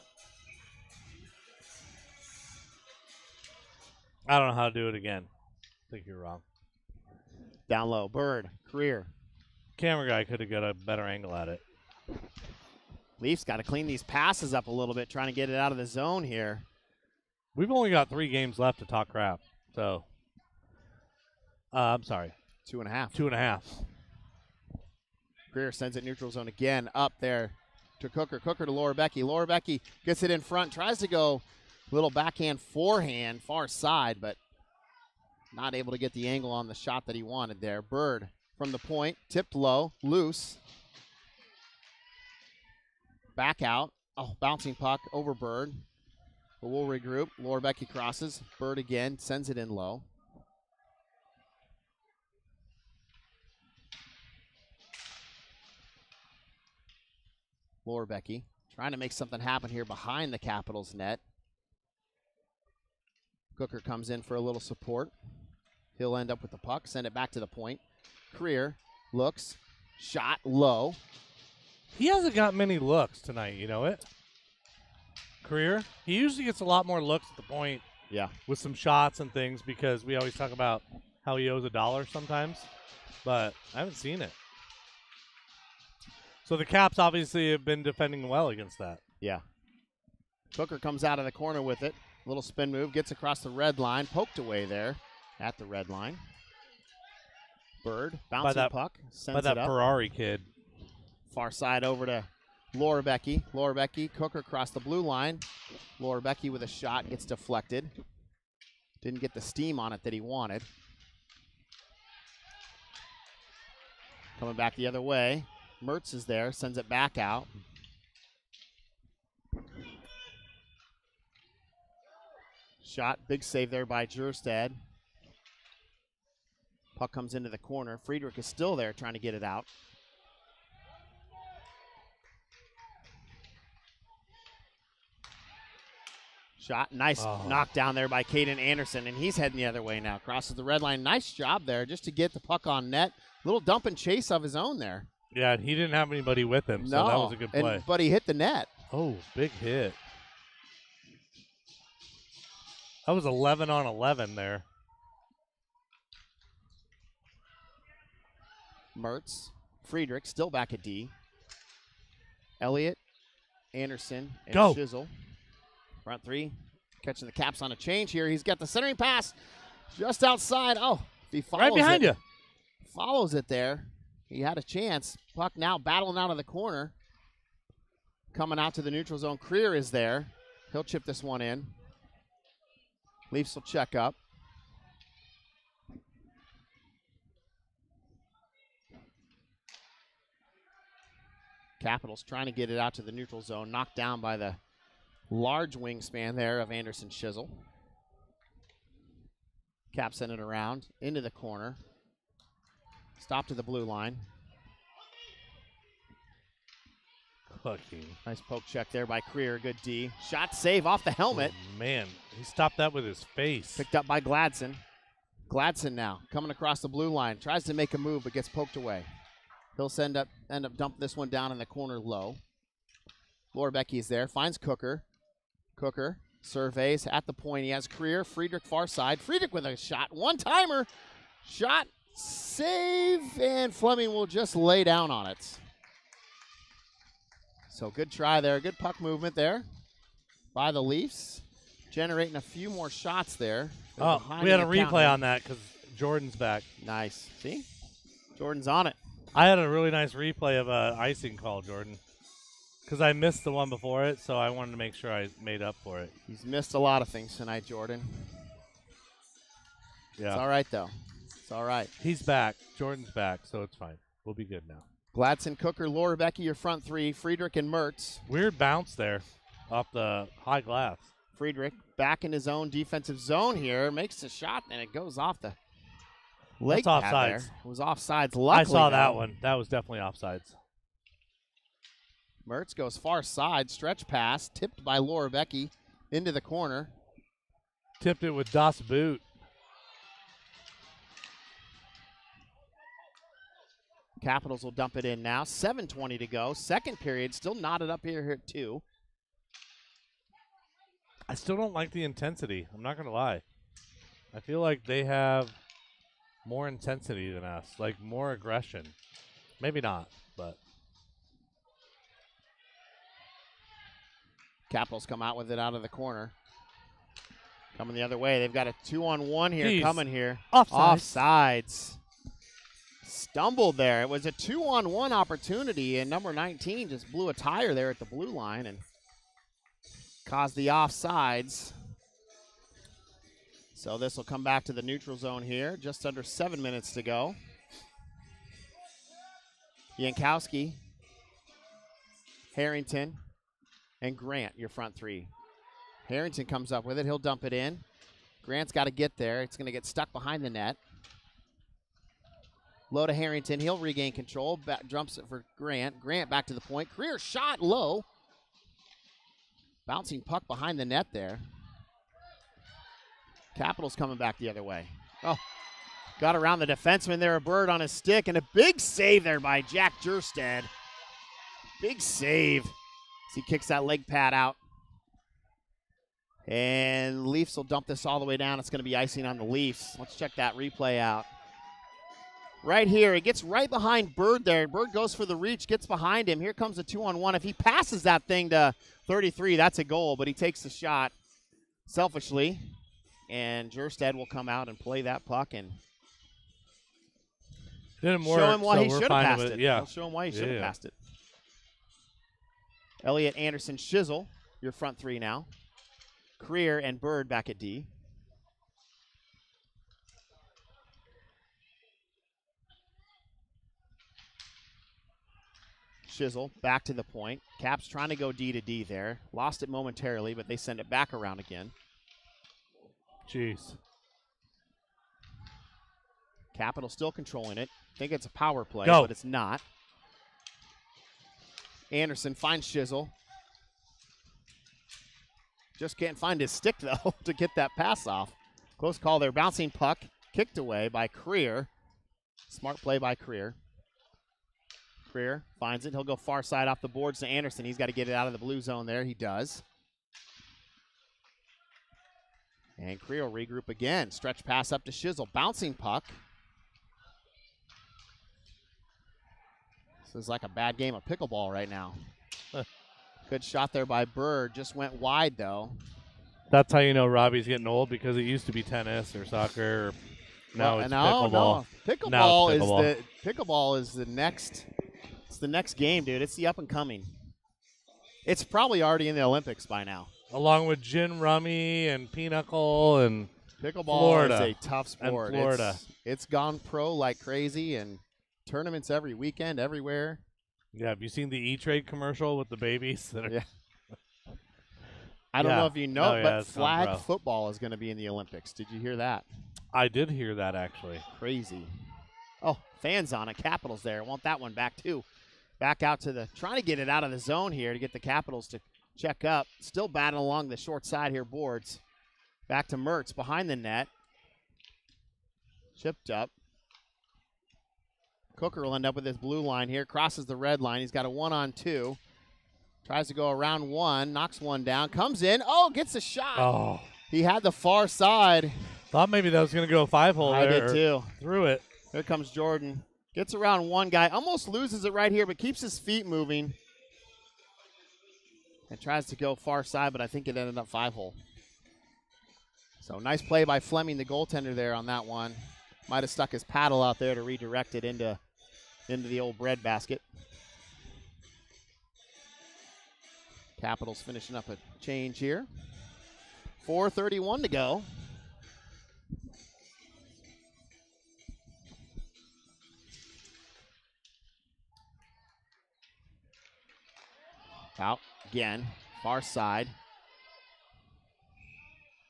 I don't know how to do it again. I think you're wrong. Down low. Bird. Creer. Camera guy could have got a better angle at it. Leafs got to clean these passes up a little bit, trying to get it out of the zone here. We've only got three games left to talk crap. So, uh, I'm sorry, Two and a half. two and a half. Creer sends it neutral zone again up there to Cooker. Cooker to Laura Becky. Laura Becky gets it in front, tries to go little backhand forehand far side, but not able to get the angle on the shot that he wanted there. Bird from the point, tipped low, loose. Back out. Oh, bouncing puck over Bird. But we'll regroup. Laura Becky crosses. Bird again sends it in low. Laura Becky trying to make something happen here behind the Capitals net. Cooker comes in for a little support. He'll end up with the puck, send it back to the point. Creer looks, shot low. He hasn't got many looks tonight. You know it. Creer. He usually gets a lot more looks at the point Yeah. with some shots and things because we always talk about how he owes a dollar sometimes, but I haven't seen it. So the Caps obviously have been defending well against that. Yeah. Cooker comes out of the corner with it. Little spin move, gets across the red line, poked away there at the red line. Bird bouncing that- puck, By that it up. Ferrari kid. Far side over to Laura Becky. Laura Becky, Cooker across the blue line. Laura Becky with a shot gets deflected. Didn't get the steam on it that he wanted. Coming back the other way. Mertz is there, sends it back out. Shot, big save there by Jerstead. Puck comes into the corner. Friedrich is still there trying to get it out. Shot, nice Oh. knockdown there by Caden Anderson, and he's heading the other way now. Crosses the red line. Nice job there just to get the puck on net. Little dump and chase of his own there. Yeah, and he didn't have anybody with him, so no, that was a good and- play. but he hit the net. oh, big hit. That was 11 on 11 there. Mertz, Friedrich still back at D. Elliott, Anderson, and Go. Shizzle. Front three, catching the caps on a change here. He's got the centering pass just outside. Oh, he follows Right behind it. you. Follows it there. He had a chance. Puck now battling out of the corner. Coming out to the neutral zone. Creer is there. He'll chip this one in. Leafs will check up. Capitals trying to get it out to the neutral zone, knocked down by the large wingspan there of Anderson Chisel. Cap sent it around into the corner. Stop to the blue line. Cooking. Nice poke check there by Creer. Good D. Shot save off the helmet. Oh, man, he stopped that with his face. Picked up by Gladson. Gladson now coming across the blue line. Tries to make a move but gets poked away. He'll send up end up dumping this one down in the corner low. Laura Becky is there. Finds Cooker. Cooker surveys at the point. He has Creer. Friedrich far side. Friedrich with a shot. One timer. Shot. Save. And Fleming will just lay down on it. So good try there. Good puck movement there by the Leafs. Generating a few more shots there. They're Oh, we had a in the count replay now. on that because Jordan's back. Nice. See? Jordan's on it. I had a really nice replay of a icing call, Jordan, because I missed the one before it, so I wanted to make sure I made up for it. He's missed a lot of things tonight, Jordan. Yeah. It's all right, though. It's all right. he's back. Jordan's back, so it's fine. We'll be good now. Gladson, Cooker, Laura Becky, your front three. Friedrich and Mertz. Weird bounce there off the high glass. Friedrich back in his own defensive zone here, makes a shot, and it goes off the leg That's pad there. offsides. It was offsides. Luckily, I saw that though, one. That was definitely offsides. Mertz goes far side, stretch pass, tipped by Laura Becky into the corner. Tipped it with Das Boot. Capitals will dump it in now. 7.20 to go. Second period, still knotted up here at two. I still don't like the intensity. I'm not gonna lie. I feel like they have more intensity than us, like more aggression. Maybe not, but Capitals come out with it out of the corner. Coming the other way. They've got a two on one here Jeez. coming here. offsides. Offsides. Stumbled there. It was a two on one opportunity, and number 19 just blew a tire there at the blue line and caused the offsides. So this will come back to the neutral zone here. Just under seven minutes to go. Yankowski, Harrington, and Grant, your front three. Harrington comes up with it. He'll dump it in. Grant's got to get there. It's going to get stuck behind the net. Low to Harrington. He'll regain control. Back, jumps it for Grant. Grant back to the point. Creer shot low. Bouncing puck behind the net there. Capitals coming back the other way. Oh, got around the defenseman there. A bird on a stick and a big save there by Jack Jerstead. Big save as he kicks that leg pad out. And Leafs will dump this all the way down. It's going to be icing on the Leafs. Let's check that replay out. Right here, it gets right behind Bird there. Bird goes for the reach, gets behind him. Here comes a two on one. If he passes that thing to 33, that's a goal, but he takes the shot selfishly. And Jerstead will come out and play that puck and Didn't work. show him why so he should have passed with it. Yeah. He'll show him why he should have Yeah. passed it. Elliott Anderson Shizzle, your front three now. Creer and Bird back at D. Shizzle back to the point. Caps trying to go D to D there. Lost it momentarily, but they send it back around again. Jeez. Capital still controlling it. Think it's a power play, Go. but it's not. Anderson finds Shizzle. Just can't find his stick, (laughs) though, to get that pass off. Close call there. Bouncing puck, kicked away by Creer. Smart play by Creer. Creer finds it. He'll go far side off the boards to Anderson. He's got to get it out of the blue zone there. He does. And Creer will regroup again. Stretch pass up to Shizzle. Bouncing puck. This is like a bad game of pickleball right now. (laughs) Good shot there by Bird. Just went wide though. That's how you know Robbie's getting old because it used to be tennis or soccer. Or now Well, it's no, pickleball. no. Pickleball, Now it's is pickleball. the pickleball is the next. It's the next game, dude. It's the up and coming. It's probably already in the Olympics by now. Along with gin rummy and pinochle and Pickleball Florida. is a tough sport. And. Florida. It's, it's gone pro like crazy and tournaments every weekend, everywhere. yeah. Have you seen the E Trade commercial with the babies that are? Yeah. I don't Yeah. know if you know, Oh, yeah, but flag football is going to be in the Olympics. Did you hear that? I did hear that actually. Crazy. Oh, fans on it. Capitals there. Want that one back too. Back out to the trying to get it out of the zone here to get the Capitals to check up. Still batting along the short side here, boards. Back to Mertz behind the net. Chipped up. Cooker will end up with his blue line here. Crosses the red line. He's got a one on two. Tries to go around one. Knocks one down. Comes in. Oh, gets a shot. Oh, He had the far side. thought maybe that was gonna go five hole I there. did too. Through it. Here comes Jordan. Gets around one guy, almost loses it right here, but keeps his feet moving. And tries to go far side, but I think it ended up five hole. So nice play by Fleming, the goaltender there on that one. Might have stuck his paddle out there to redirect it into, into the old bread basket. Capitals finishing up a change here. 4.31 to go. Out again, far side.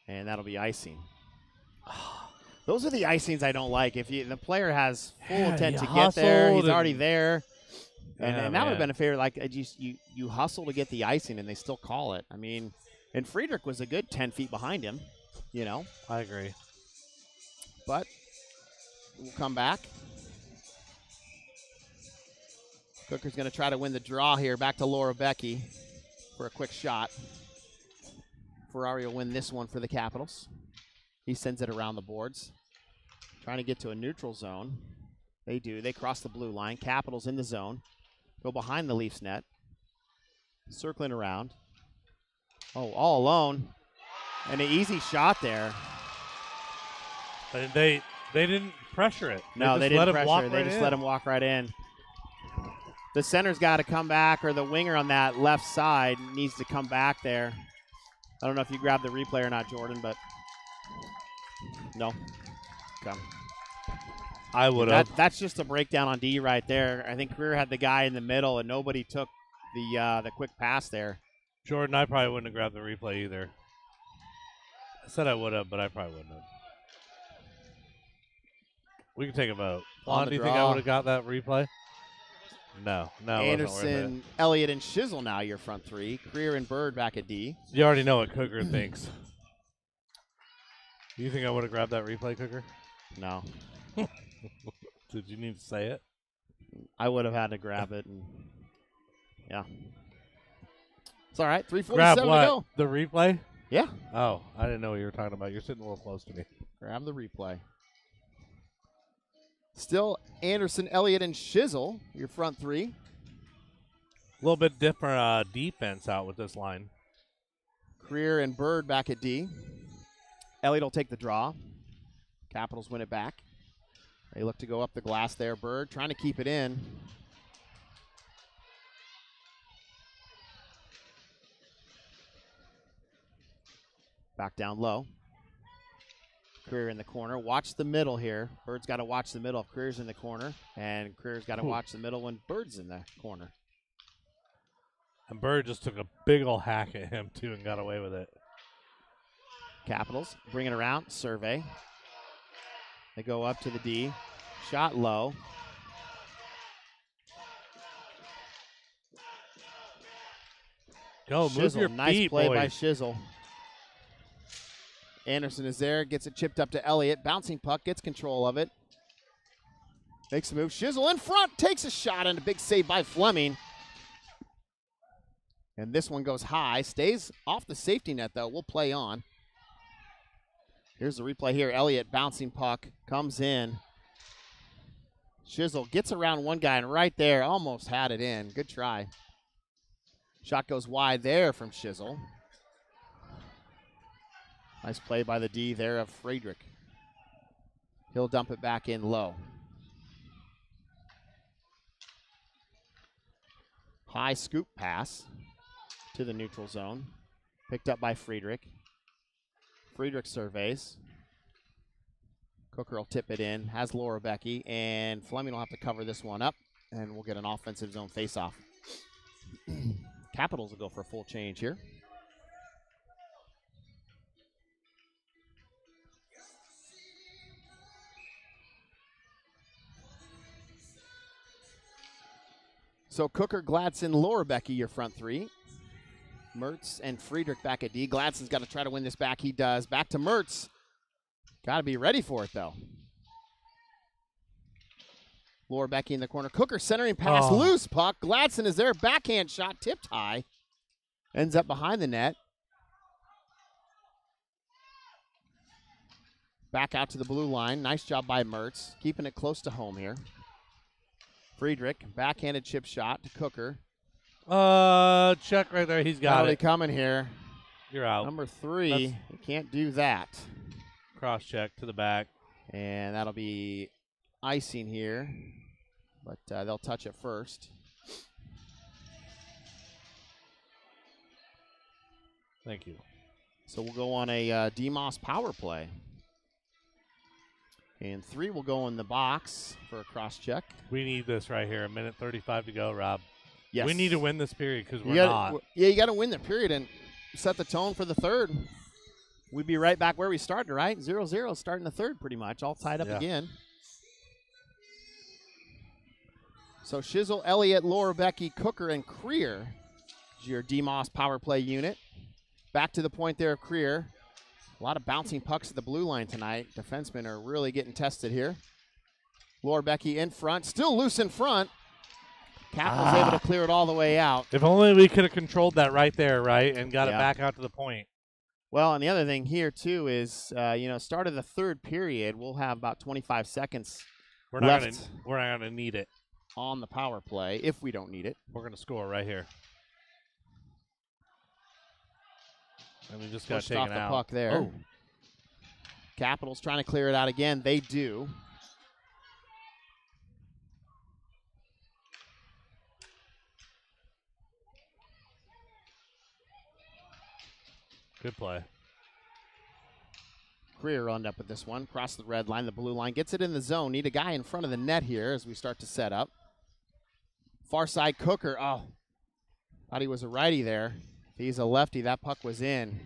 and that'll be icing. (sighs) Those are the icings I don't like. If you, the player has full Yeah, intent to get there, he's already there, and, Yeah, and that would have been a favorite. Like you, you, you hustle to get the icing, and they still call it. I mean, and Friedrich was a good ten feet behind him, you know, I agree. but we'll come back. Cooker's going to try to win the draw here. Back to Laura Becky for a quick shot. Ferrari will win this one for the Capitals. He sends it around the boards. Trying to get to a neutral zone. They do. They cross the blue line. Capitals in the zone. Go behind the Leafs net. Circling around. Oh, all alone. And an easy shot there. They they, they didn't pressure it. No, just they didn't let him pressure. they right just in. let him walk right in. The center's got to come back, or the winger on that left side needs to come back there. I don't know if you grabbed the replay or not, Jordan, but no. Okay. I would have. That, that's just a breakdown on D right there. I think Creer had the guy in the middle, and nobody took the uh, the quick pass there. Jordan, I probably wouldn't have grabbed the replay either. I said I would have, but I probably wouldn't have. We can take a vote. On Lon, do you think I would have got that replay? No, no. it wasn't worth it. Anderson, Elliott, and Shizzle now your front three. Creer and Bird back at D. You already know what Cooker thinks. Do you think I would have grabbed that replay, Cooker? No, (laughs) Did you need to say it? I would have had to grab it, and yeah, it's all right. Three Grab what? to go. The replay? Yeah, Oh, I didn't know what you were talking about. You're sitting a little close to me. grab the replay. Still Anderson, Elliott, and Shizzle your front three. A little bit different uh, defense out with this line. Creer and Bird back at D. Elliott will take the draw. Capitals win it back. They look to go up the glass there. Bird trying to keep it in. Back down low. Creer in the corner. Watch the middle here. Bird's got to watch the middle if Creer's in the corner, and Creer's got to hmm. watch the middle when Bird's in the corner. And Bird just took a big ol' hack at him, too, and got away with it. Capitals bring it around. Survey. They go up to the D. Shot low. Go, move Shizzle. your nice feet, play by. Shizzle. Anderson is there, gets it chipped up to Elliott. Bouncing puck, gets control of it. Makes a move. Shizzle in front, takes a shot, and a big save by Fleming. And this one goes high, stays off the safety net, though. We'll play on. Here's the replay here. Elliott bouncing puck, comes in. Shizzle gets around one guy, and right there, almost had it in. Good try. Shot goes wide there from Shizzle. Nice play by the D there of Friedrich. He'll dump it back in low. High scoop pass to the neutral zone. Picked up by Friedrich. Friedrich surveys. Cooker will tip it in. Has Laura Becky. And Fleming will have to cover this one up. And we'll get an offensive zone faceoff. (clears throat) Capitals will go for a full change here. So Cooker, Gladson, Laura Becky, your front three. Mertz and Friedrich back at D. Gladson's got to try to win this back. He does. Back to Mertz. Got to be ready for it, though. Laura Becky in the corner. Cooker centering pass. Oh. Loose puck. Gladson is there. Backhand shot tipped high. Ends up behind the net. Back out to the blue line. Nice job by Mertz. Keeping it close to home here. Friedrich, backhanded chip shot to Cooker. Uh, check right there. He's got Penalty it. coming here. You're out. Number three. That's- You can't do that. Cross check to the back. And that'll be icing here. But uh, they'll touch it first. Thank you. So we'll go on a uh, DMOS power play. And three will go in the box for a cross check. We need this right here. A minute 35 to go, Rob. Yes. We need to win this period because we're gotta- not. Yeah, you got to win the period and set the tone for the third. we'd be right back where we started, right? 0 0 starting the third, pretty much. All tied up Yeah. again. So Shizzle, Elliott, Laura, Becky, Cooker, and Creer is your DMOS power play unit. Back to the point there of Creer. A lot of bouncing pucks at the blue line tonight. Defensemen are really getting tested here. Laura Becky in front, still loose in front. Cap was able to clear it all the way out. If only we could have controlled that right there, right, and got Yeah. it back out to the point. Well, and the other thing here too is, uh, you know, start of the third period, we'll have about 25 seconds We're not Left. gonna we're not gonna need it. on the power play if we don't need it. We're gonna score right here. And we just got Pushed taken off the out. puck there. Oh. Capitals trying to clear it out again. They do. Good play. Creer wound up with this one. Cross the red line, the blue line. Gets it in the zone. Need a guy in front of the net here as we start to set up. Far side Cooker. Oh, thought he was a righty there. If he's a lefty, that puck was in.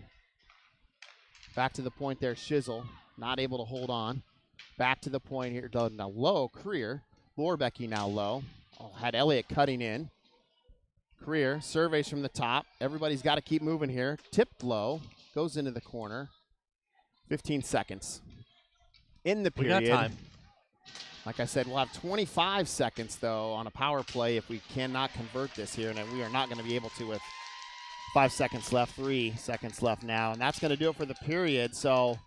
Back to the point there, Shizzle. Not able to hold on. Back to the point here. Now low, Creer. Lorbecky now low. Oh, had Elliott cutting in. Creer surveys from the top. Everybody's got to keep moving here. Tipped low. Goes into the corner. 15 seconds. In the period. We got time. Like I said, we'll have 25 seconds, though, on a power play if we cannot convert this here, and we are not going to be able to with five seconds left, three seconds left now, and that's going to do it for the period. So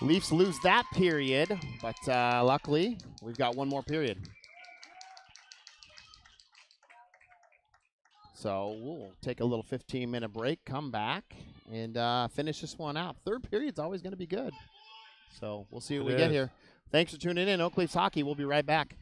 Leafs lose that period, but uh, luckily we've got one more period. So we'll take a little 15 minute break, come back, and uh, finish this one out. Third period's always going to be good. So we'll see what It we get here. Thanks for tuning in. Oak Leafs Hockey. We'll be right back.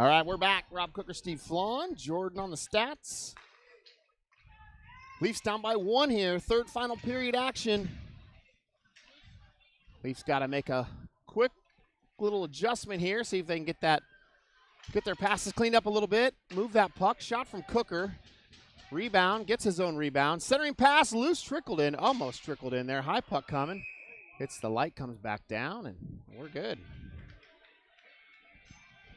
All right, we're back. Rob Cooker, Steve Flawn, Jordan on the stats. Leafs down by one here. Third final period action. Leafs got to make a quick little adjustment here. See if they can get that, get their passes cleaned up a little bit. Move that puck. Shot from Cooker. Rebound. Gets his own rebound. Centering pass. Loose trickled in. Almost trickled in there. High puck coming. Hits the light. Comes back down, and we're good.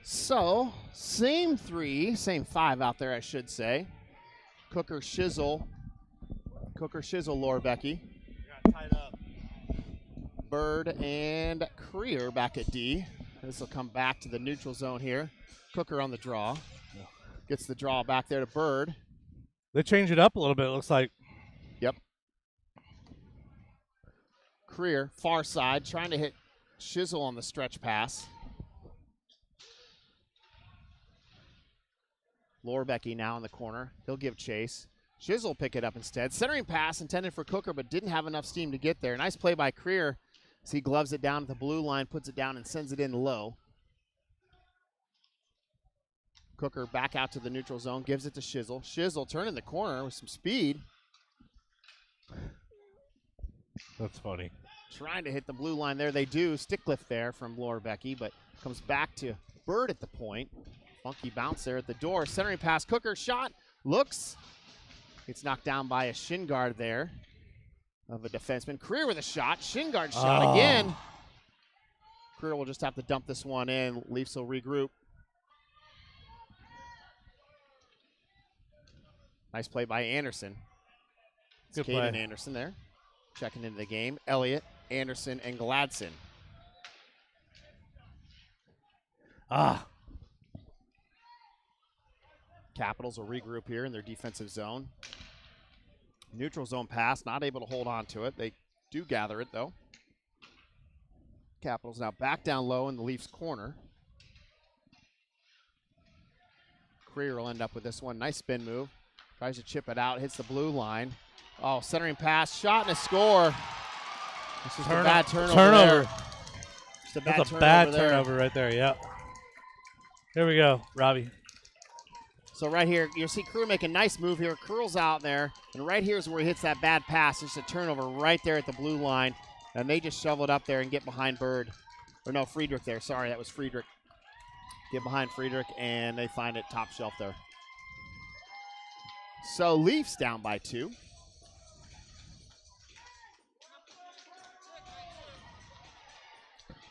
So, same three, same five out there, I should say. Cooker, Shizzle, Cooker, Shizzle, Laura Becky, Bird, and Creer back at D. This will come back to the neutral zone here. Cooker on the draw. Gets the draw back there to Bird. They change it up a little bit. It looks like Yep. Creer, far side, trying to hit Shizzle on the stretch pass. Lorbecky now in the corner. He'll give chase. Shizzle will pick it up instead. Centering pass intended for Cooker, but didn't have enough steam to get there. Nice play by Creer as he gloves it down at the blue line, puts it down, and sends it in low. Cooker back out to the neutral zone, gives it to Shizzle. Shizzle turning the corner with some speed. that's funny. trying to hit the blue line there. They do. Stick lift there from Laura Becky, but comes back to Bird at the point. Funky bounce there at the door. Centering pass. Cooker shot. Looks. It's knocked down by a shin guard there of a defenseman. Creer with a shot. Shin guard shot Oh. again. Creer will just have to dump this one in. Leafs will regroup. Nice play by Anderson. It's Good Caden play. Anderson there. Checking into the game. Elliott, Anderson, and Gladson. Ah, Capitals will regroup here in their defensive zone. Neutral zone pass, not able to hold on to it. They do gather it though. Capitals now back down low in the Leafs corner. Creer will end up with this one. Nice spin move. Tries to chip it out, hits the blue line. Oh, centering pass, shot and a score. This is a bad turnover. turnover. Just a bad that's a turnover bad there. turnover right there. Yep. Here we go, Robbie. So right here, you'll see Crew make a nice move here. Curls out there, and right here is where he hits that bad pass. It's a turnover right there at the blue line, and they just shovel it up there and get behind Bird. Or no, Friedrich there. Sorry, that was Friedrich. Get behind Friedrich, and they find it top shelf there. So Leafs down by two.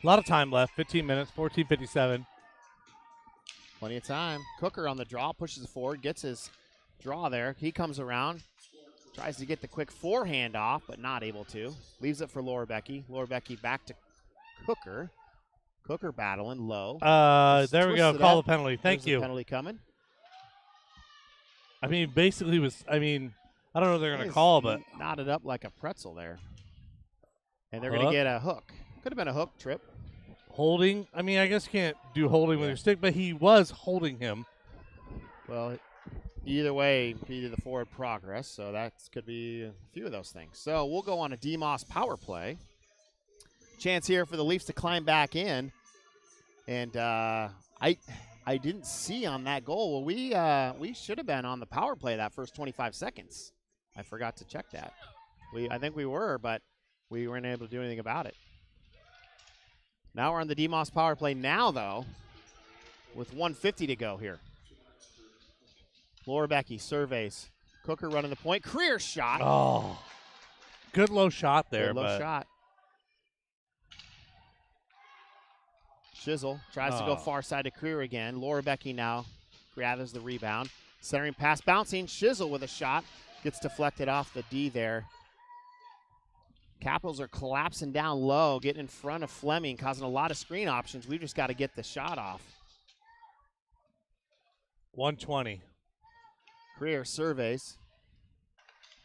A lot of time left. 15 minutes. 14:57. Plenty of time. Cooker on the draw, pushes it forward, gets his draw there. He comes around, tries to get the quick forehand off, but not able to. Leaves it for Laura Becky. Laura Becky back to Cooker. Cooker battling low. Uh, there we go. Call up. the penalty. Thank There's the you. penalty coming. I mean, basically was. I mean, I don't know what they're gonna call, but knotted up like a pretzel there. And they're going to get a hook. Could have been a hook trip. Holding. I mean, I guess you can't do holding with your stick, but he was holding him. Well, either way, impeded the forward progress, so that could be a few of those things. So we'll go on a DMOS power play. Chance here for the Leafs to climb back in, and uh, I I didn't see on that goal. Well, we uh, we should have been on the power play that first 25 seconds. I forgot to check that. We I think we were, but we weren't able to do anything about it. Now we're on the DMOS power play now, though, with 150 to go here. Laura Becky surveys. Cooker running the point. Creer shot. Oh, good low shot there, Good low shot. Shizzle tries to go Oh. far side to Creer again. Laura Becky now gathers the rebound. Centering pass bouncing. Shizzle with a shot. Gets deflected off the D there. Capitals are collapsing down low, getting in front of Fleming, causing a lot of screen options. We've just got to get the shot off. 120. Creer surveys.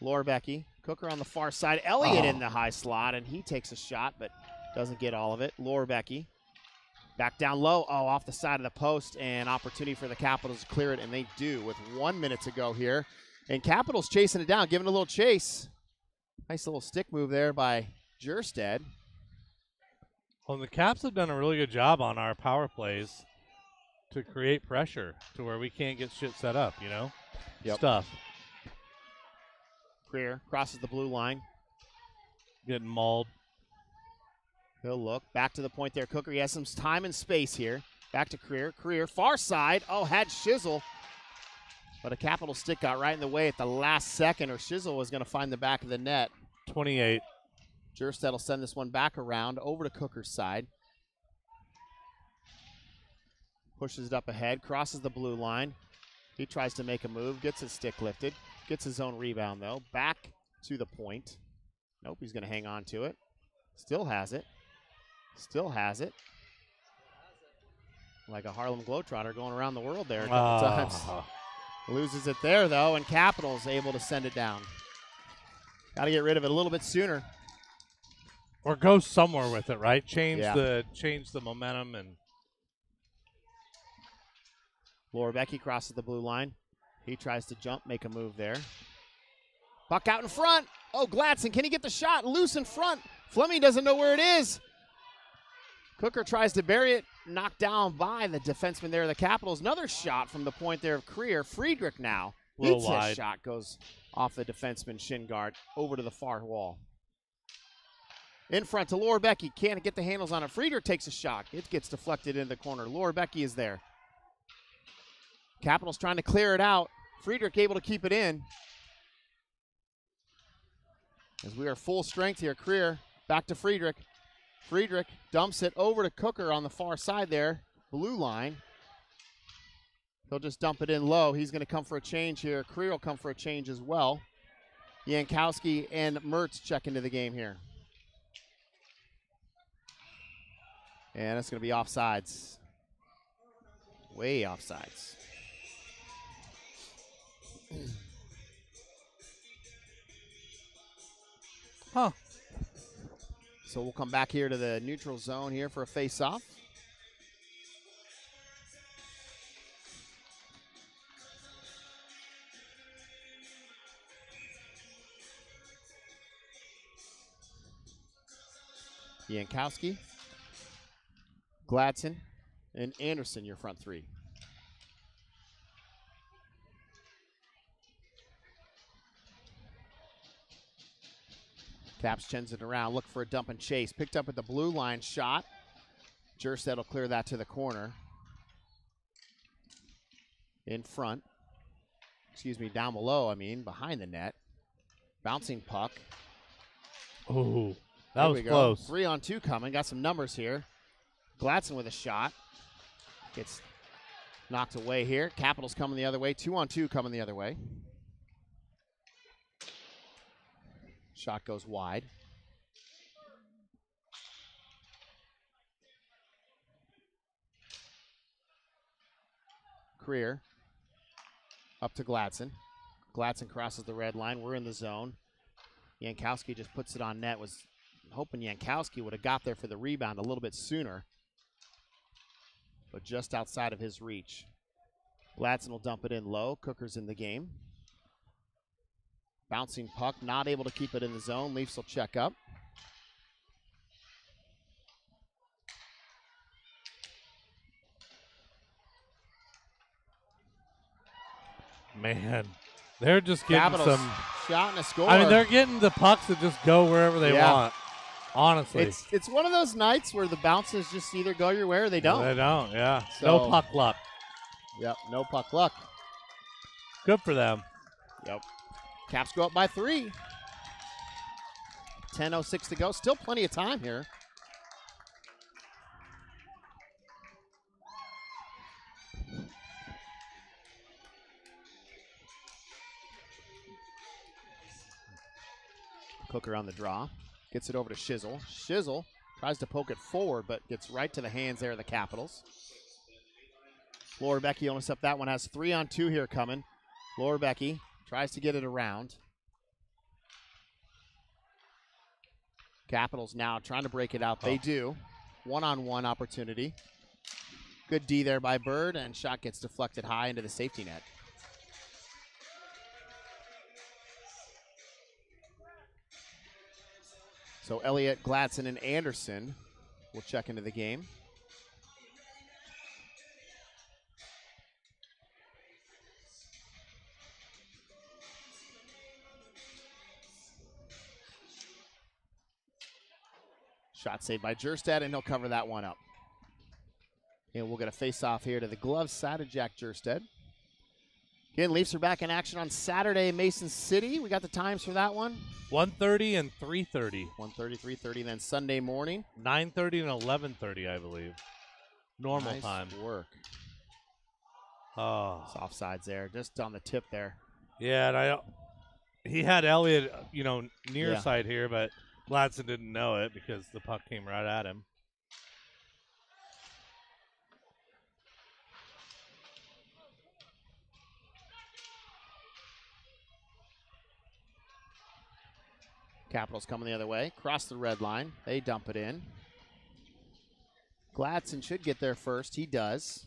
Laura Becky. Cooker on the far side. Elliott Oh. in the high slot, and he takes a shot, but doesn't get all of it. Laura Becky. Back down low. Oh, off the side of the post, and opportunity for the Capitals to clear it, and they do with one minute to go here. And Capitals chasing it down, giving a little chase. Nice little stick move there by Jerstead. Well, the Caps have done a really good job on our power plays. to create pressure to where we can't get shit set up. You know, Yep. stuff Creer crosses the blue line. getting mauled. He'll look back to the point there. Cooker, he has some time and space here. Back to Creer. Creer, far side. Oh, had Shizzle. But a capital stick got right in the way at the last second, or Shizzle was going to find the back of the net. 28. Jerstead will send this one back around over to Cooker's side. Pushes it up ahead, crosses the blue line. He tries to make a move, gets his stick lifted, gets his own rebound though. Back to the point. Nope, he's going to hang on to it. Still has it. Still has it. Like a Harlem Globetrotter going around the world there a couple times. Ah. (laughs) Loses it there though, and Capitals able to send it down. Got to get rid of it a little bit sooner. or go somewhere with it, right? Change Yeah. the change the momentum and Laura Becky crosses the blue line. He tries to jump, make a move there. Puck out in front. Oh, Gladson, can he get the shot loose in front? Fleming doesn't know where it is. Cooker tries to bury it, knocked down by the defenseman there of the Capitals. Another shot from the point there of Creer. Friedrich now. Little wide. shot goes off the defenseman shin guard over to the far wall. In front to Laura Becky. Can't get the handles on it. Friedrich takes a shot. It gets deflected in the corner. Laura Becky is there. Capitals trying to clear it out. Friedrich able to keep it in. As we are full strength here. Creer back to Friedrich. Friedrich dumps it over to Cooker on the far side there. Blue line. He'll just dump it in low. He's going to come for a change here. Creer will come for a change as well. Yankowski and Mertz check into the game here. And it's going to be offsides. Way offsides. huh. So we'll come back here to the neutral zone here for a face-off. Yankowski, Gladson, and Anderson, your front three. Caps chins it around, look for a dump and chase. Picked up at the blue line shot. Jerstead will clear that to the corner. In front. Excuse me, down below, I mean, behind the net. Bouncing puck. Oh, that Here was we go. close. Three on two coming. Got some numbers here. Gladson with a shot. Gets knocked away here. Capitals coming the other way. Two on two coming the other way. Shot goes wide. Creer up to Gladson. Gladson crosses the red line. We're in the zone. Yankowski just puts it on net. Was hoping Yankowski would have got there for the rebound a little bit sooner, but just outside of his reach. Gladson will dump it in low. Cooker's in the game. Bouncing puck, not able to keep it in the zone. Leafs will check up. Man, they're just getting Capitals some. shot and a score. I mean, they're getting the pucks that just go wherever they Yeah. want. Honestly, it's it's one of those nights where the bounces just either go your way or they don't. They don't. Yeah, So- no puck luck. Yep, no puck luck. Good for them. Yep. Caps go up by three. 10.06 to go. Still plenty of time here. Cooker on the draw. Gets it over to Shizzle. Shizzle tries to poke it forward, but gets right to the hands there of the Capitals. Laura Becky almost up that one. Has three on two here coming. Laura Becky tries to get it around. Capitals now trying to break it out. They Oh. do. One on one opportunity. Good D there by Bird, and shot gets deflected high into the safety net. So Elliott, Gladson and Anderson will check into the game. Shot saved by Jerstead, and he'll cover that one up. And we'll get a face-off here to the glove side of Jack Jerstead. Again, Leafs are back in action on Saturday, Mason City. We got the times for that one 1:30 and 3:30. 1.30, 3.30, then Sunday morning. 9:30 and 11:30, I believe. Normal nice time. work. Ah. Oh. It's offsides there, just on the tip there. Yeah, and I he had Elliott, you know, near Yeah. side here, but Gladson didn't know it because the puck came right at him. Capitals coming the other way, cross the red line. They dump it in. Gladson should get there first. He does.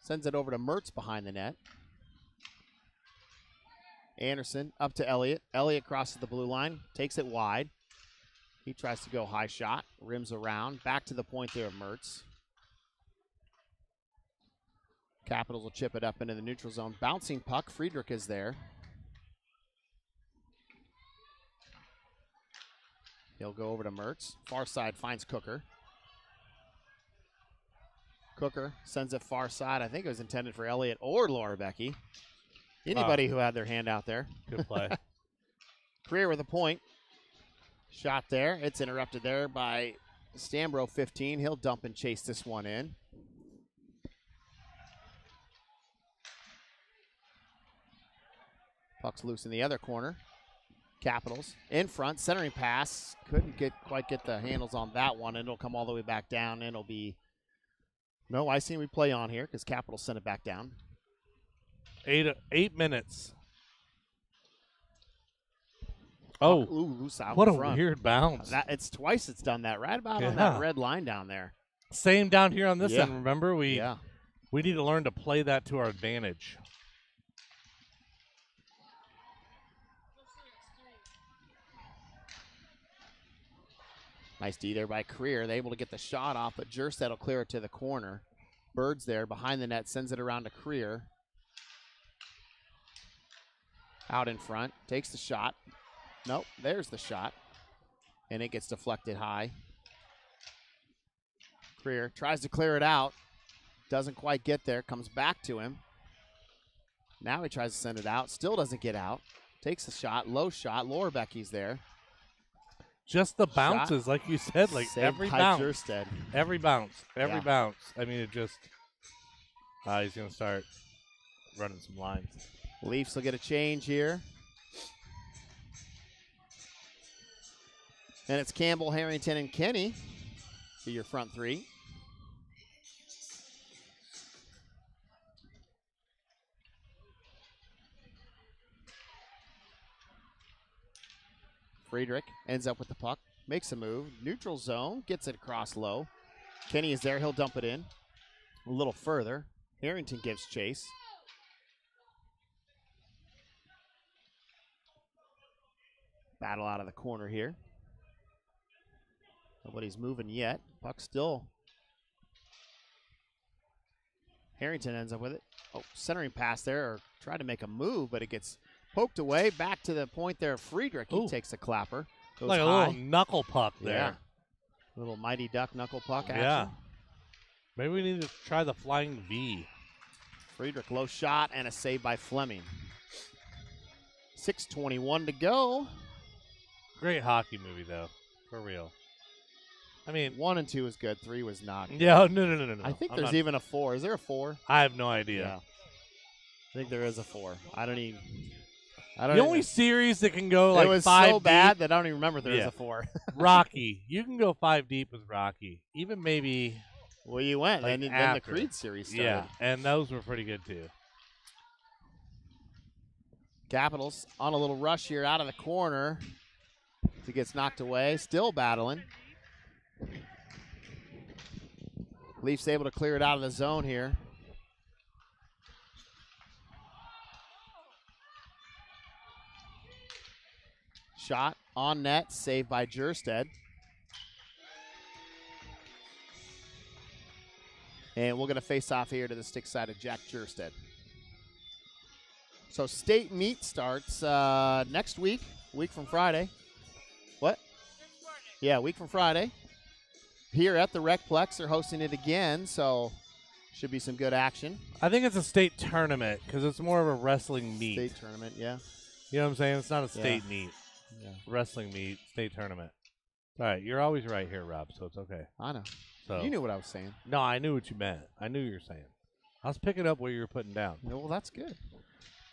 Sends it over to Mertz behind the net. Anderson up to Elliott. Elliott crosses the blue line, takes it wide. He tries to go high shot, rims around, back to the point there of Mertz. Capitals will chip it up into the neutral zone. Bouncing puck. Friedrich is there. He'll go over to Mertz. Far side finds Cooker. Cooker sends it far side. I think it was intended for Elliott or Laura Becky. Anybody who had their hand out there. Good play. (laughs) Creer with a point. Shot there. It's interrupted there by Stambro 15. He'll dump and chase this one in. Puck's loose in the other corner. Capitals in front, centering pass. Couldn't get quite get the handles on that one, and it'll come all the way back down, and it'll be no icing we play on here because Capitals sent it back down. eight eight minutes. Oh, ooh, loose out what a front. weird bounce. That it's twice it's done that right about on that red line down there. Same down here on this Yeah. end. Remember, we yeah. we need to learn to play that to our advantage. Nice D there by Creer. They're able to get the shot off, but Jerstead will clear it to the corner. Birds there behind the net, sends it around to Creer. Out in front, takes the shot. Nope, there's the shot. And it gets deflected high. Creer tries to clear it out. Doesn't quite get there. Comes back to him. Now he tries to send it out. Still doesn't get out. Takes a shot. Low shot. Laura Becky's there. Just the Shot. bounces, like you said, like Saved every bounce, Jerstead. every bounce, every Yeah. bounce. I mean, it just. Uh, he's gonna start running some lines. Leafs will get a change here. And it's Campbell, Harrington, and Kenny for your front three. Friedrich ends up with the puck, makes a move, neutral zone, gets it across low. Kenny is there, he'll dump it in a little further. Harrington gives chase. Battle out of the corner here. Nobody's moving yet. Puck still. Harrington ends up with it. Oh, centering pass there, or tried to make a move, but it gets poked away. Back to the point there. Friedrich, he Ooh. takes a clapper. Goes like a high. little knuckle puck yeah. there. Little mighty duck knuckle puck action. Yeah. Maybe we need to try the flying V. Friedrich low shot and a save by Fleming. 6:21 to go. Great hockey movie though, for real. I mean, One and two is good. Three was not. yeah, (laughs) no, no, no, no, no. I think I'm there's not- even a four. Is there a four? I have no idea. Yeah. I think there is a four. I don't even. I The don't only even, series that can go like it was five so deep, bad that I don't even remember there was a four. (laughs) Rocky. You can go five deep with Rocky. Even maybe, well, you went, Like and then the. Creed series started. yeah. And those were pretty good too. Capitals on a little rush here out of the corner. He gets knocked away, still battling. Leafs able to clear it out of the zone here. Shot on net, saved by Jerstead. And we're going to face off here to the stick side of Jack Jerstead. So state meet starts uh, next week, week from Friday. What? Yeah, week from Friday. here at the Recplex. They're hosting it again, so should be some good action. I think it's a state tournament because it's more of a wrestling meet. State tournament, yeah. You know what I'm saying? It's not a Yeah. state meet. Yeah. Wrestling meet, state tournament. All right, you're always right here, Rob. So it's okay. I know. So You knew what I was saying. No, I knew what you meant. I knew you were saying. I was picking up what you were putting down. No, well, that's good.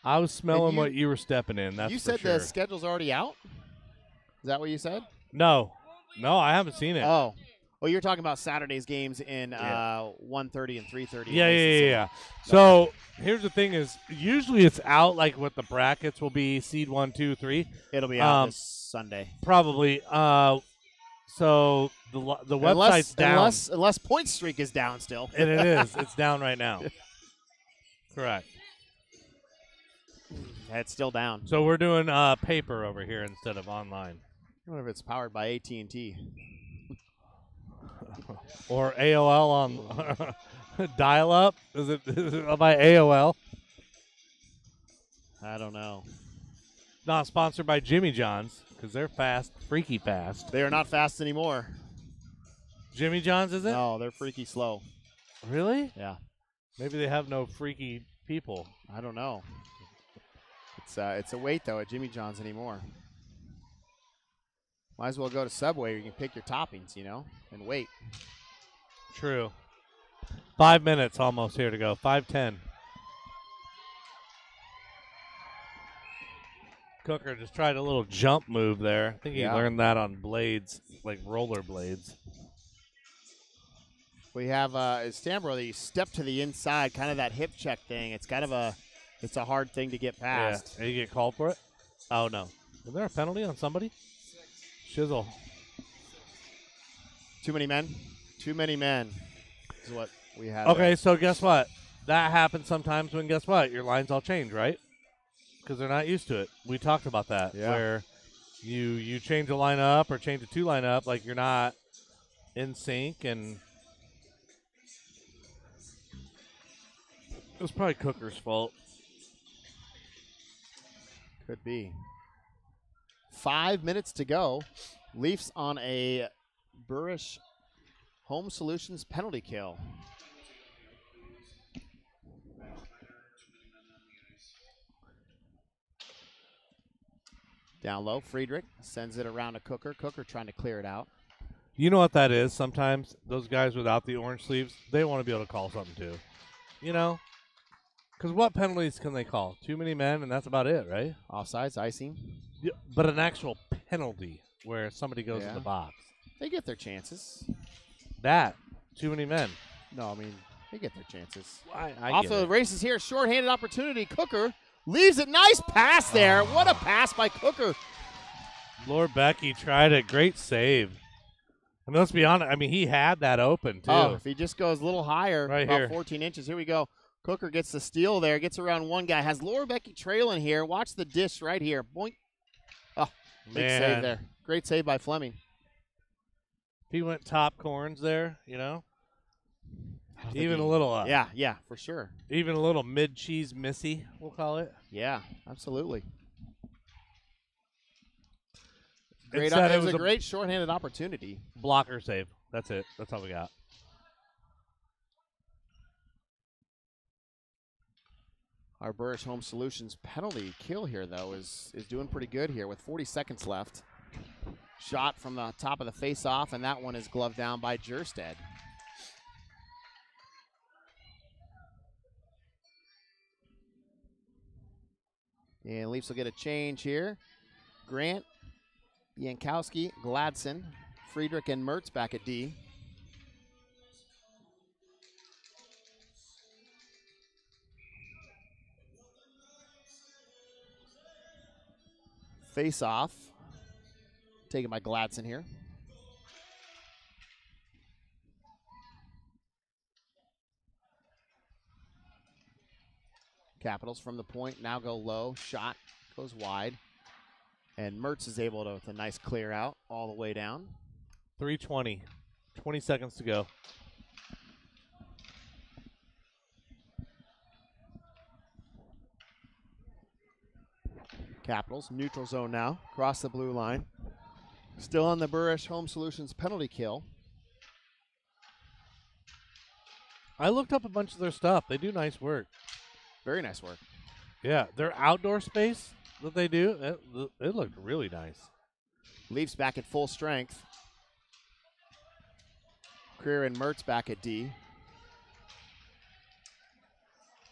I was smelling you- what you were stepping in. That's you said sure. the schedule's already out? Is that what you said? No, no, I haven't seen it. Oh. Well, you're talking about Saturday's games in Yeah. uh, 1.30 and 3.30. yeah, yeah, yeah, yeah. So here's the thing: is usually it's out like what the brackets will be seed one, two, three, It'll be out Um, this Sunday. probably. Uh, so the the website's unless, down, Unless, unless Point Streak is down still. and it is. (laughs) It's down right now. Correct. Yeah, it's still down. So we're doing uh, paper over here instead of online I wonder if it's powered by AT&T. (laughs) or AOL on (laughs) dial up. Is it, is it by AOL? I don't know. Not sponsored by Jimmy John's because they're fast, freaky fast. They are not fast anymore. Jimmy John's is it? No, they're freaky slow. Really? Yeah, Maybe they have no freaky people. I don't know. It's uh, it's a wait though at Jimmy John's anymore. Might as well go to Subway. where You can pick your toppings, you know, and wait. True. Five minutes almost here to go. Five ten. Cooker just tried a little jump move there. I think he Yeah. learned that on blades, like roller blades. We have uh, Stambro you step to the inside, kind of that hip check thing. It's kind of a, it's a hard thing to get past. Yeah. Did you get called for it? Oh no. Was there a penalty on somebody? Shizzle. Too many men. Too many men. Is what we have. Okay, there. so guess what? That happens sometimes when guess what? Your lines all change, right? Because they're not used to it. We talked about that. Yeah. Where you you change a line up or change a two line up, like you're not in sync, and it was probably Cooker's fault. Could be. Five minutes to go. Leafs on a Burrish Home Solutions penalty kill. Down low, Friedrich sends it around to Cooker. Cooker trying to clear it out. You know what that is? Sometimes those guys without the orange sleeves, they want to be able to call something too. You know, because what penalties can they call? Too many men, and that's about it, right? Offsides, icing. Yeah, but an actual penalty where somebody goes in Yeah. the box. They get their chances. That too many men. No, I mean, they get their chances. I, I Off get the races here, shorthanded opportunity. Cooker leaves it. Nice pass there. Ah. What a pass by Cooker. Lord Becky tried a great save. I mean, let's be honest. I mean, he had that open too. Oh, if he just goes a little higher, Right about here. 14 inches. Here we go. Cooker gets the steal there, gets around one guy, has Laura Becky trailing here. Watch the dish right here. Boink. Oh, big Man. save there. Great save by Fleming. If he went top corns there, you know, I don't think even a little, Yeah, yeah, for sure. even a little mid cheese missy, we'll call it. Yeah, absolutely. It Great. it it was, was a a- great shorthanded opportunity. Blocker save. That's it. That's all we got. Our Burrish Home Solutions penalty kill here, though, is is doing pretty good here with 40 seconds left. Shot from the top of the face-off, and that one is gloved down by Jerstead. And Leafs will get a change here. Grant, Yankowski, Gladson, Friedrich, and Mertz back at D. Face off. Taken by Gladson here. Capitals from the point now go low. Shot goes wide. And Mertz is able to, with a nice clear out all the way down. 320. 20 seconds to go. Capitals, neutral zone now, across the blue line. Still on the Burrish Home Solutions penalty kill. I looked up a bunch of their stuff. They do nice work. Very nice work. Yeah, their outdoor space that they do, it, it looked really nice. Leafs back at full strength. Creer and Mertz back at D.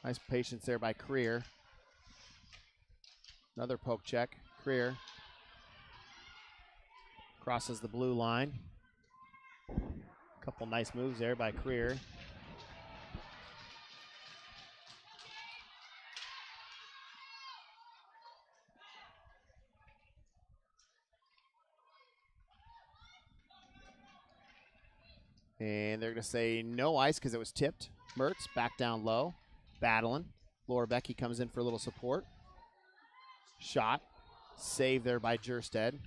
Nice patience there by Creer. Another poke check. Creer crosses the blue line. A Couple nice moves there by Creer. And they're going to say no ice because it was tipped. Mertz back down low, battling. Laura Becky comes in for a little support. Shot. Saved there by Jerstead.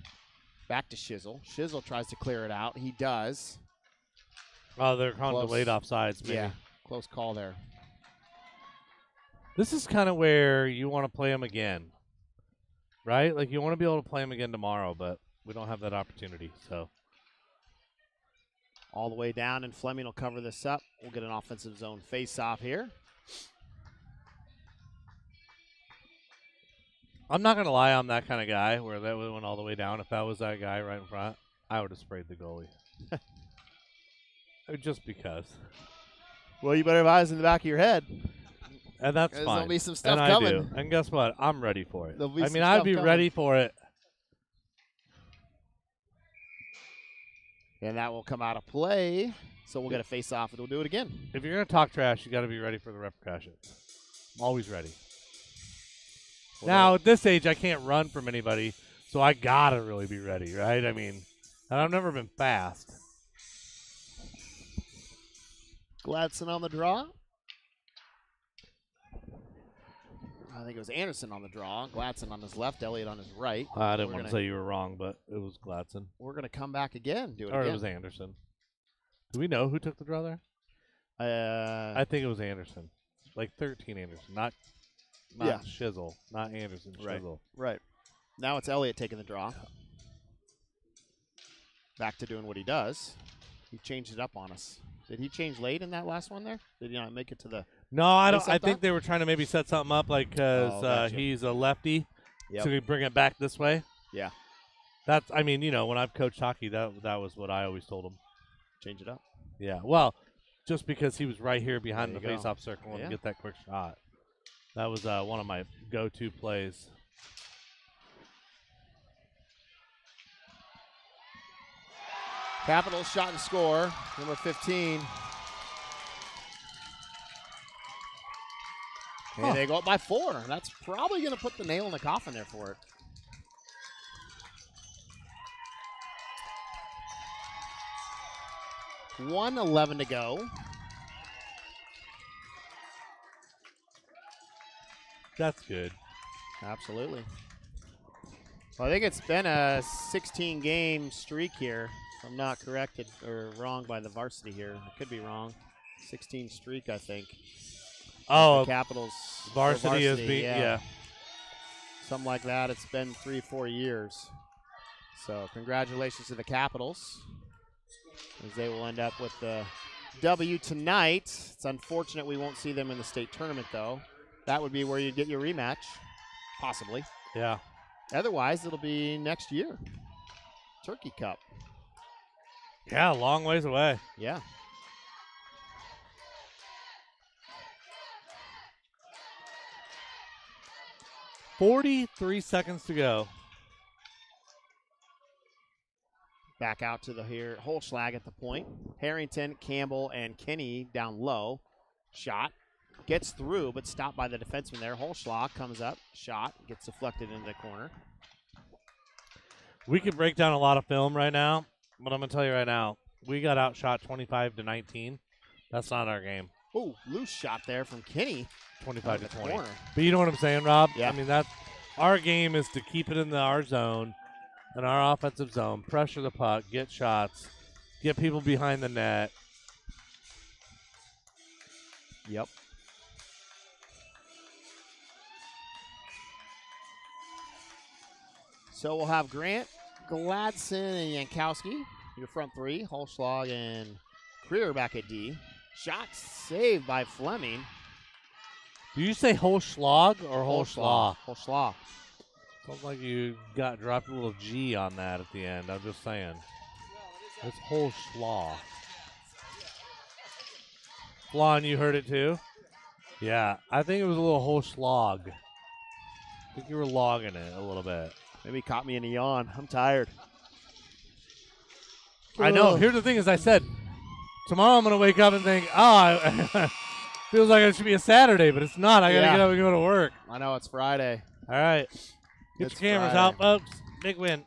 Back to Shizzle. Shizzle tries to clear it out. He does. Oh, they're calling Close. delayed offsides. Maybe. Yeah. Close call there. This is kind of where you want to play them again, right? Like you want to be able to play them again tomorrow, but we don't have that opportunity. So All the way down, and Fleming will cover this up. We'll get an offensive zone face off here. I'm not gonna lie, I'm that kind of guy where that went all the way down. If that was that guy right in front, I would have sprayed the goalie. (laughs) Just because, Well, you better have eyes in the back of your head. and that's fine. there'll be some stuff and I coming. do. And guess what? I'm ready for it. There'll be I some mean, I'd be coming. ready for it. And that will come out of play. So we'll get a face off, and we'll do it again. If you're gonna talk trash, you got to be ready for the repercussions. I'm always ready. We'll Now at this age, I can't run from anybody, so I gotta really be ready, right? I mean, and I've never been fast. Gladson on the draw. I think it was Anderson on the draw. Gladson on his left, Elliott on his right. I didn't We're want to gonna- say you were wrong, but it was Gladson We're going to come back again. Do it or it was Anderson. Do we know who took the draw there? uh, I think it was Anderson, like 13 Anderson, not not Yeah. Shizzle, not Anderson. Right. Shizzle. right. Now it's Elliott taking the draw. Back to doing what he does. He changed it up on us. Did he change late in that last one there? Did he not make it to the. No, I don't. I think they were trying to maybe set something up, like because Oh, uh, he's a lefty, Yep. so we bring it back this way. Yeah. That's. I mean, you know, when I've coached hockey, that that was what I always told him. Change it up. Yeah. Well, just because he was right here behind There the face-off circle and Yeah. get that quick shot. That was uh, one of my go-to plays. Capitals shot and score. Number 15. And they go up by four. That's probably going to put the nail in the coffin there for it. One eleven to go. That's good. Absolutely. Well, I think it's been a 16 game streak here. If I'm not corrected or wrong by the varsity here. I could be wrong. 16 streak, I think. Oh, the Capitals. or varsity is being yeah. Something like that. It's been three, four years. So, congratulations to the Capitals as they will end up with the W tonight. It's unfortunate we won't see them in the state tournament, though. That would be where you'd get your rematch, possibly. yeah. Otherwise, it'll be next year. Turkey Cup. Yeah, long ways away. Yeah. Forty-three seconds to go. Back out to the here. whole Holschlag at the point. Harrington, Campbell, and Kenny down low. Shot. Gets through, but stopped by the defenseman there. Holschlag comes up. Shot. Gets deflected into the corner. We could break down a lot of film right now, but I'm gonna tell you right now, we got outshot 25 to 19. That's not our game. Ooh, loose shot there from Kenny. 25 to 20. corner. But you know what I'm saying, Rob? Yeah. I mean that our game is to keep it in the, our zone, in our offensive zone, pressure the puck, get shots, get people behind the net. Yep. So we'll have Grant, Gladson, and Yankowski, your front three. Holschlag and Creer back at D. Shot saved by Fleming. Do you say whole schlag or whole schlag? Holschlaw. Sounds like you got dropped a little G on that at the end. I'm just saying. It's whole schlag. Flan, you heard it too? Yeah, I think it was a little whole schlag. I think you were logging it a little bit. Maybe caught me in a yawn. I'm tired. I know. Here's the thing: is I said tomorrow I'm gonna wake up and think, oh, (laughs) feels like it should be a Saturday, but it's not. I gotta Yeah. get up and go to work. I know it's Friday. All right, get It's your cameras Friday. out, folks. Big win.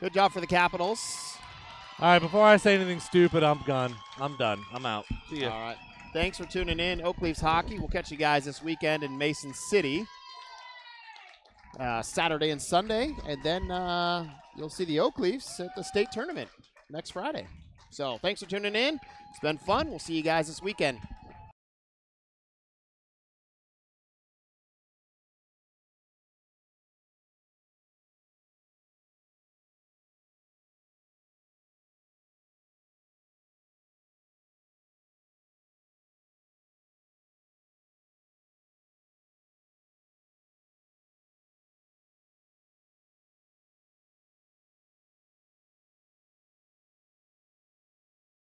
Good job for the Capitals. All right, before I say anything stupid, I'm gone. I'm done. I'm out. See ya. All right. Thanks for tuning in. Oak Leafs Hockey. We'll catch you guys this weekend in Mason City. Uh, Saturday and Sunday. And then uh, you'll see the Oak Leafs at the state tournament next Friday. So thanks for tuning in. It's been fun. We'll see you guys this weekend.